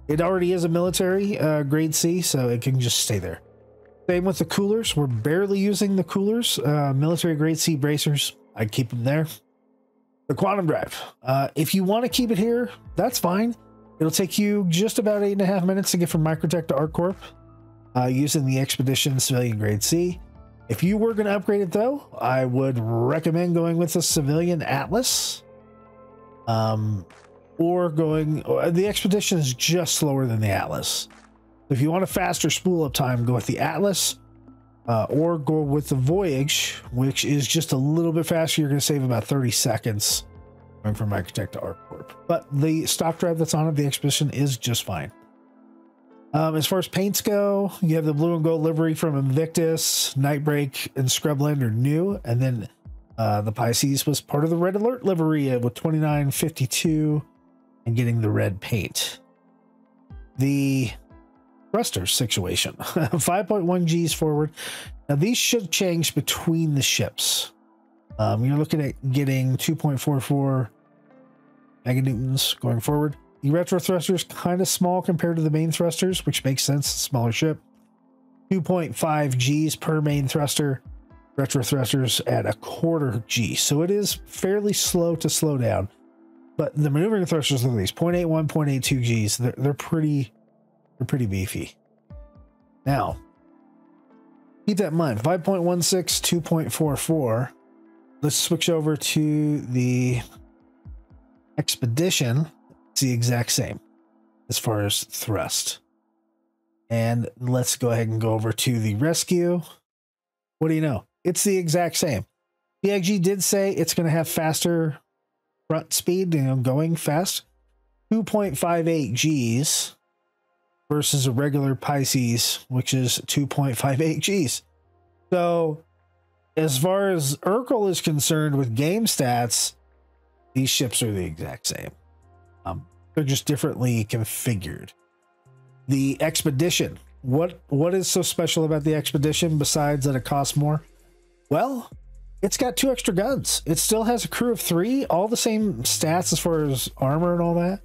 It already is a military uh, grade C, so it can just stay there. Same with the coolers. We're barely using the coolers. Uh, military grade C bracers. I'd keep them there. The quantum drive. Uh, if you want to keep it here, that's fine. It'll take you just about eight and a half minutes to get from Microtech to ArcCorp uh, using the Expedition Civilian Grade C. If you were going to upgrade it though, I would recommend going with the Civilian Atlas. Um, or going, the Expedition is just slower than the Atlas. If you want a faster spool up time, go with the Atlas uh, or go with the Voyage, which is just a little bit faster. You're going to save about 30 seconds going from Microtech to ArcCorp. But the stock drive that's on it, the Expedition, is just fine. Um, as far as paints go, you have the blue and gold livery from Invictus, Nightbreak, and Scrubland are new. And then uh, the Pisces was part of the Red Alert livery with 2952 and getting the red paint. The thruster situation 5.1 G's forward. Now, these should change between the ships. Um, you're looking at getting 2.44 meganewtons going forward. The retro thruster is kind of small compared to the main thrusters, which makes sense. Smaller ship. 2.5 G's per main thruster. Retro thrusters at a quarter G. So it is fairly slow to slow down. But the maneuvering thrusters at these 0.81, 0.82 G's. They're, they're pretty they're pretty beefy. Now, keep that in mind. 5.16, 2.44. Let's switch over to the Expedition. It's the exact same as far as thrust. And let's go ahead and go over to the Rescue. What do you know? It's the exact same. CIG did say it's going to have faster front speed, you know, going fast. 2.58 Gs versus a regular Pisces, which is 2.58 Gs. So, as far as Erkul is concerned with game stats, these ships are the exact same. Um, they're just differently configured. The expedition. What what is so special about the expedition besides that it costs more? Well, it's got two extra guns. It still has a crew of three, all the same stats as far as armor and all that.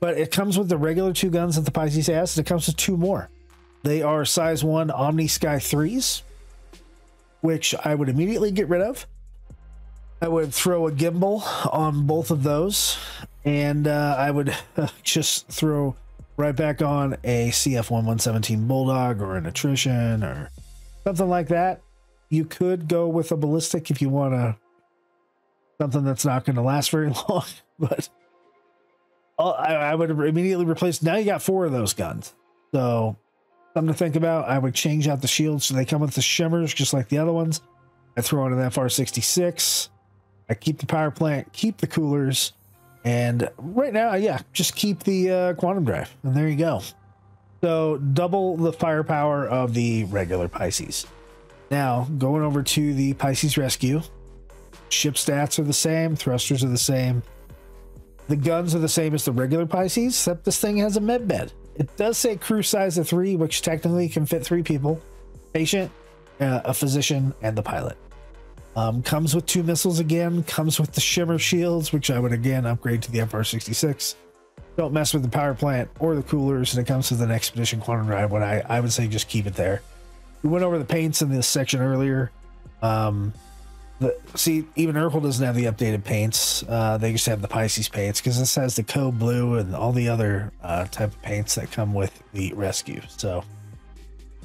But it comes with the regular two guns that the Pisces has, and it comes with two more. They are size one Omni Sky 3s, which I would immediately get rid of. I would throw a gimbal on both of those, and uh, I would just throw right back on a CF 1117 Bulldog or an Attrition or something like that. You could go with a ballistic if you want to, something that's not going to last very long, but uh, I, would immediately replace. Now you got four of those guns. So something to think about. I would change out the shields so they come with the shimmers just like the other ones. I throw in an FR66. I keep the power plant, keep the coolers, and right now, yeah, just keep the uh, quantum drive, and there you go. So double the firepower of the regular Pisces. Now going over to the Pisces Rescue. Ship stats are the same, thrusters are the same. The guns are the same as the regular Pisces, except this thing has a med bed. it does say crew size of three, which technically can fit three people patient, uh, a physician, and the pilot. Um, comes with two missiles again, comes with the shimmer shields, which I would again upgrade to the FR 66. Don't mess with the power plant or the coolers, and it comes with an Expedition Quantum Drive. What I, I would say just keep it there. We went over the paints in this section earlier. Um, the, see, even Erkul doesn't have the updated paints. Uh, they just have the Pisces paints because this has the Code Blue and all the other uh, type of paints that come with the Rescue. So,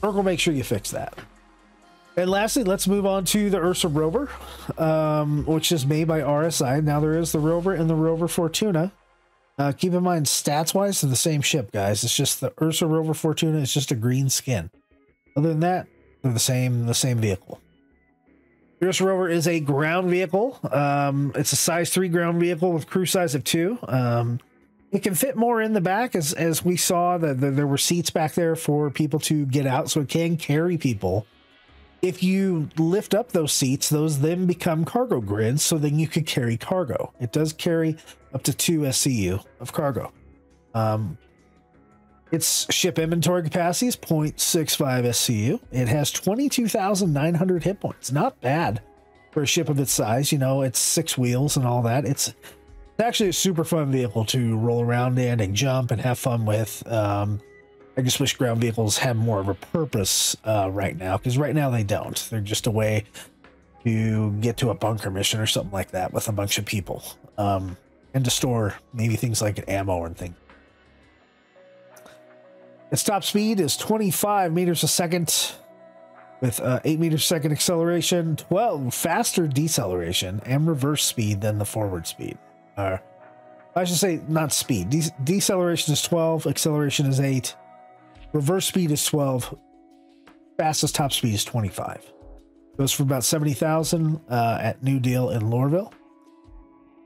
Erkul, make sure you fix that. And lastly, let's move on to the Ursa Rover, um, which is made by RSI. Now there is the Rover and the Rover Fortuna. Uh, keep in mind, stats wise, they're the same ship, guys. It's just the Ursa Rover Fortuna is just a green skin. Other than that, they're the same the same vehicle. Ursa Rover is a ground vehicle. Um, it's a size three ground vehicle with crew size of two. Um, it can fit more in the back, as as we saw that the, there were seats back there for people to get out, so it can carry people if you lift up those seats, those then become cargo grids, so then you could carry cargo. It does carry up to two SCU of cargo. Um, its ship inventory capacity is 0.65 SCU. It has 22,900 hit points. Not bad for a ship of its size. You know, it's six wheels and all that. It's, actually a super fun vehicle to roll around in and jump and have fun with. Um, I just wish ground vehicles had more of a purpose uh, right now, because right now they don't. They're just a way to get to a bunker mission or something like that with a bunch of people, um, and to store maybe things like ammo and things. Its top speed is 25 meters a second with uh, 8 meters a second acceleration, 12 faster deceleration, and reverse speed than the forward speed. Uh, I should say not speed. De deceleration is 12, acceleration is 8, Reverse speed is 12. Fastest top speed is 25. Goes for about 70,000 uh, at New Deal in Lorville.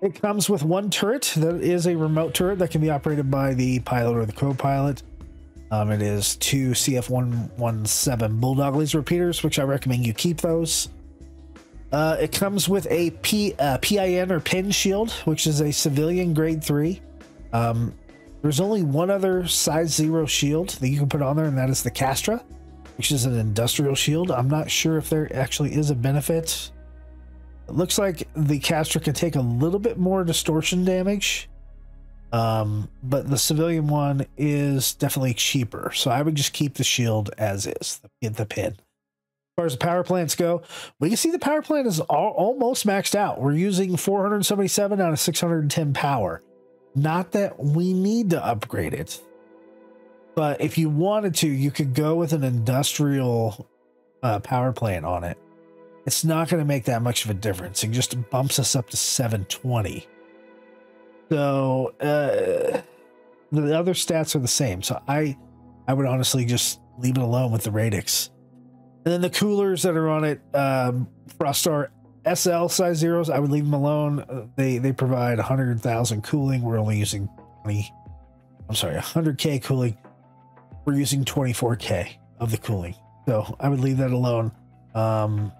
It comes with one turret that is a remote turret that can be operated by the pilot or the co-pilot. Um, it is two CF117 Bulldog laser repeaters, which I recommend you keep those. Uh, it comes with a P, uh, PIN or pin shield, which is a civilian grade 3. Um, there's only one other size zero shield that you can put on there, and that is the Castra, which is an industrial shield. I'm not sure if there actually is a benefit. It looks like the Castra can take a little bit more distortion damage, um, but the civilian one is definitely cheaper. So I would just keep the shield as is, the, the pin. As far as the power plants go, we can see the power plant is all, almost maxed out. We're using 477 out of 610 power. Not that we need to upgrade it, but if you wanted to, you could go with an industrial uh, power plant on it. It's not going to make that much of a difference. It just bumps us up to 720. So uh, the other stats are the same. So I, I would honestly just leave it alone with the Radix. And then the coolers that are on it, um, Frostar SL size zeros, I would leave them alone. Uh, they they provide 100,000 cooling. We're only using 20. I'm sorry, 100k cooling. We're using 24k of the cooling, so I would leave that alone. Um,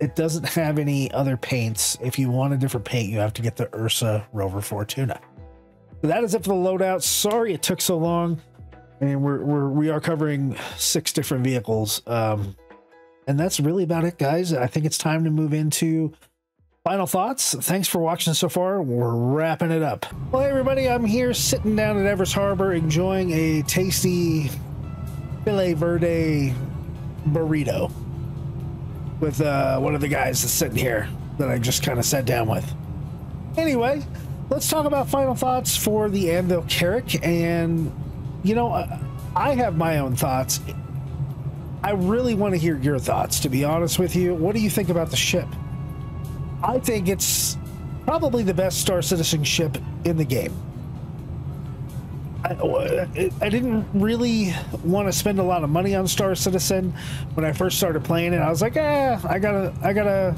it doesn't have any other paints. If you want a different paint, you have to get the Ursa Rover Fortuna. So that is it for the loadout. Sorry it took so long, and we're we're we are covering six different vehicles. Um, and that's really about it, guys. I think it's time to move into final thoughts. Thanks for watching so far. We're wrapping it up. Well, hey everybody, I'm here sitting down at Everus Harbor enjoying a tasty filet verde burrito with uh, one of the guys that's sitting here that I just kind of sat down with. Anyway, let's talk about final thoughts for the Anvil Carrack. And, you know, I have my own thoughts. I really want to hear your thoughts, to be honest with you. What do you think about the ship? I think it's probably the best Star Citizen ship in the game. I, I, didn't really want to spend a lot of money on Star Citizen when I first started playing it. I was like, eh, I got a, I got a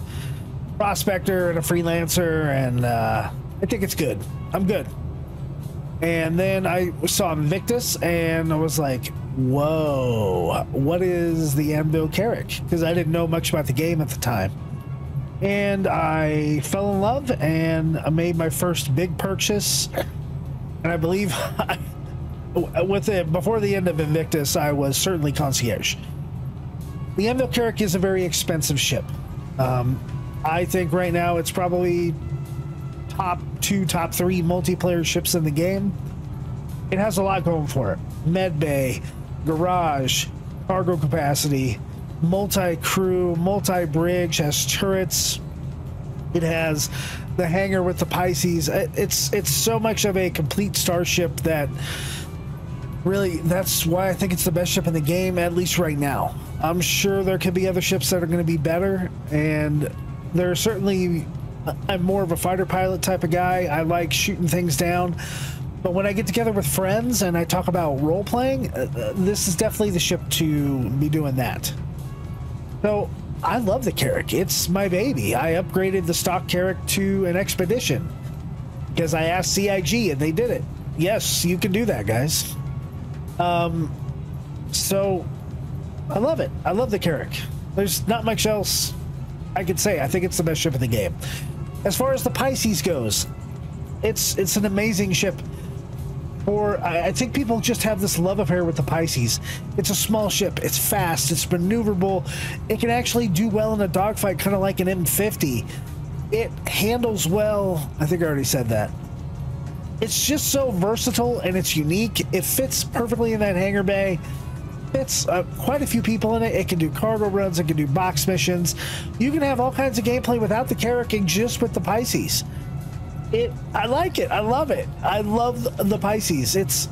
prospector and a freelancer, and uh, I think it's good. I'm good. And then I saw Invictus, and I was like, whoa, what is the Anvil Carrack? Because I didn't know much about the game at the time. And I fell in love and I made my first big purchase. And I believe I, with it before the end of Invictus, I was certainly concierge. The Anvil Carrack is a very expensive ship. Um, I think right now it's probably top two, top three multiplayer ships in the game. It has a lot going for it. Med bay, garage, cargo capacity, multi-crew, multi-bridge, has turrets. It has the hangar with the Pisces. It's it's so much of a complete starship that really that's why I think it's the best ship in the game, at least right now. I'm sure there could be other ships that are going to be better, and there are certainly. I'm more of a fighter pilot type of guy. I like shooting things down. But when I get together with friends and I talk about role playing, uh, uh, this is definitely the ship to be doing that. So I love the Carrack. It's my baby. I upgraded the stock Carrack to an expedition because I asked CIG and they did it. Yes, you can do that, guys. Um, so I love it. I love the Carrack. There's not much else I could say. I think it's the best ship in the game. As far as the Pisces goes, it's it's an amazing ship. For I, I think people just have this love affair with the Pisces. It's a small ship. It's fast. It's maneuverable. It can actually do well in a dogfight, kind of like an M50. It handles well. I think I already said that. It's just so versatile and it's unique. It fits perfectly in that hangar bay. Fits uh, quite a few people in it. It can do cargo runs. It can do box missions. You can have all kinds of gameplay without the and just with the Pisces it i like it i love it i love the pisces it's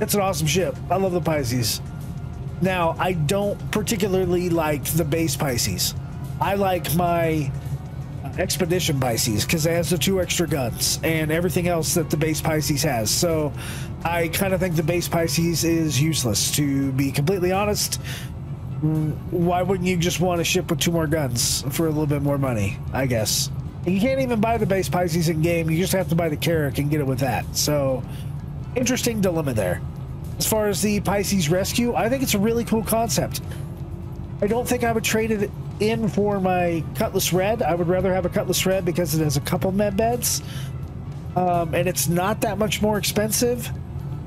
it's an awesome ship i love the pisces now i don't particularly like the base pisces i like my expedition pisces because it has the two extra guns and everything else that the base pisces has so i kind of think the base pisces is useless to be completely honest Mm, why wouldn't you just want a ship with two more guns for a little bit more money i guess you can't even buy the base Pisces in game. You just have to buy the Carrack and get it with that. So, interesting dilemma there. As far as the Pisces Rescue, I think it's a really cool concept. I don't think I would trade it in for my Cutlass Red. I would rather have a Cutlass Red because it has a couple med beds. Um, and it's not that much more expensive.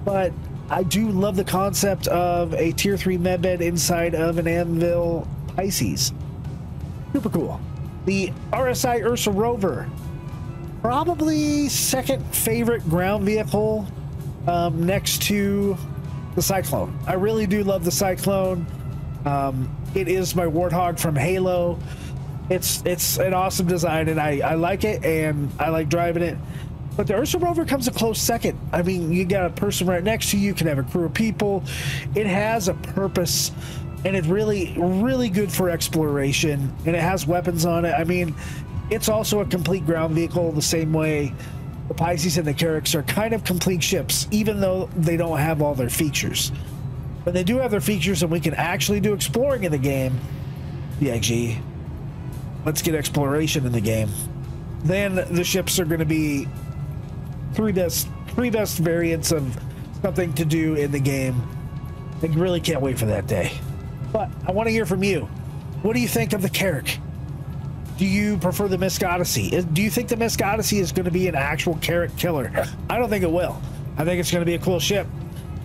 But I do love the concept of a Tier 3 med bed inside of an Anvil Pisces. Super cool the RSI Ursa Rover. Probably second favorite ground vehicle um, next to the Cyclone. I really do love the Cyclone. Um, it is my Warthog from Halo. It's it's an awesome design and I, I like it and I like driving it. But the Ursa Rover comes a close second. I mean, you got a person right next to you, you can have a crew of people. It has a purpose and it's really really good for exploration and it has weapons on it i mean it's also a complete ground vehicle the same way the pisces and the carracks are kind of complete ships even though they don't have all their features but they do have their features and we can actually do exploring in the game yeah gee let's get exploration in the game then the ships are going to be three best three best variants of something to do in the game i really can't wait for that day but I want to hear from you. What do you think of the Carrack? Do you prefer the MISC Odyssey? Do you think the MISC Odyssey is going to be an actual Carrack killer? I don't think it will. I think it's going to be a cool ship.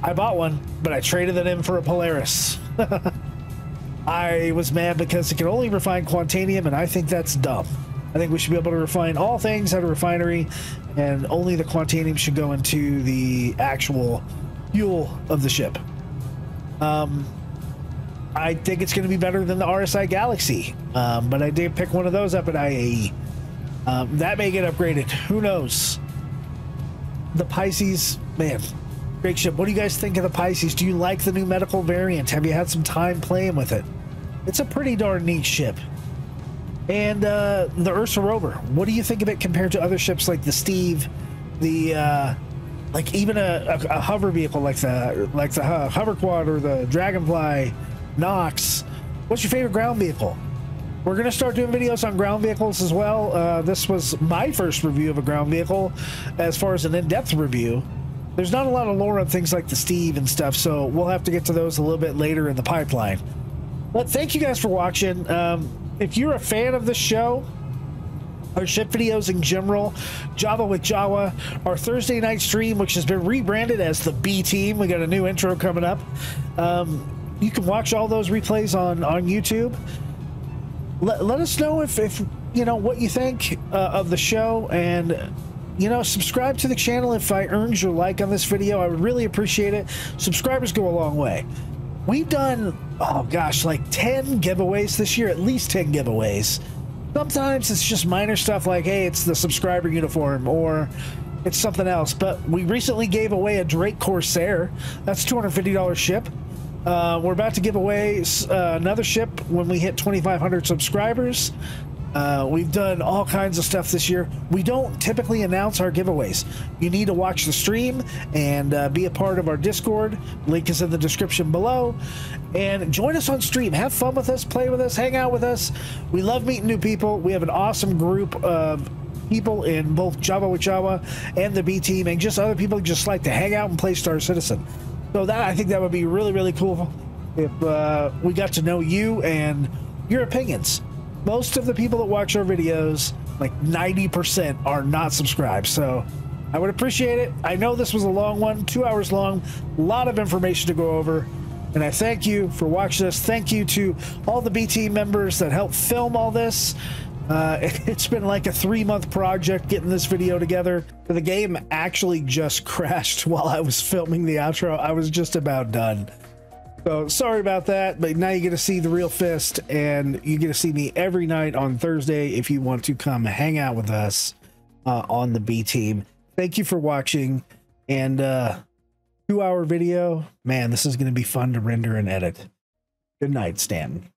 I bought one, but I traded it in for a Polaris. I was mad because it can only refine Quantanium, and I think that's dumb. I think we should be able to refine all things at a refinery, and only the Quantanium should go into the actual fuel of the ship. Um, I think it's going to be better than the RSI Galaxy, um, but I did pick one of those up at IAE. Um, that may get upgraded. Who knows? The Pisces, man, great ship. What do you guys think of the Pisces? Do you like the new medical variant? Have you had some time playing with it? It's a pretty darn neat ship. And uh, the Ursa Rover, what do you think of it compared to other ships like the Steve, the uh, like even a, a, a hover vehicle like the like the uh, hover quad or the Dragonfly? Nox. What's your favorite ground vehicle? We're going to start doing videos on ground vehicles as well. Uh, this was my first review of a ground vehicle as far as an in-depth review. There's not a lot of lore on things like the Steve and stuff, so we'll have to get to those a little bit later in the pipeline. But thank you guys for watching. Um, if you're a fan of the show, our ship videos in general, Java with Jawa, our Thursday night stream, which has been rebranded as the B Team. We got a new intro coming up. Um, you can watch all those replays on on YouTube. Let, let us know if, if you know what you think uh, of the show and you know subscribe to the channel if i earned your like on this video. I would really appreciate it. Subscribers go a long way. We've done oh gosh like 10 giveaways this year at least 10 giveaways. Sometimes it's just minor stuff like hey it's the subscriber uniform or it's something else. But we recently gave away a drake corsair. That's $250 ship. Uh, we're about to give away uh, another ship when we hit 2,500 subscribers. Uh, we've done all kinds of stuff this year. We don't typically announce our giveaways. You need to watch the stream and uh, be a part of our Discord. Link is in the description below. And join us on stream. Have fun with us, play with us, hang out with us. We love meeting new people. We have an awesome group of people in both Java with Jawa and the B team, and just other people who just like to hang out and play Star Citizen. So that I think that would be really really cool if uh, we got to know you and your opinions. Most of the people that watch our videos, like 90%, are not subscribed. So I would appreciate it. I know this was a long one, two hours long, a lot of information to go over. And I thank you for watching this. Thank you to all the BT members that helped film all this. Uh, it's been like a three month project getting this video together. The game actually just crashed while I was filming the outro. I was just about done. So sorry about that, but now you get to see the real fist and you get to see me every night on Thursday if you want to come hang out with us uh, on the B team. Thank you for watching and uh, two hour video. Man, this is going to be fun to render and edit. Good night, Stanton.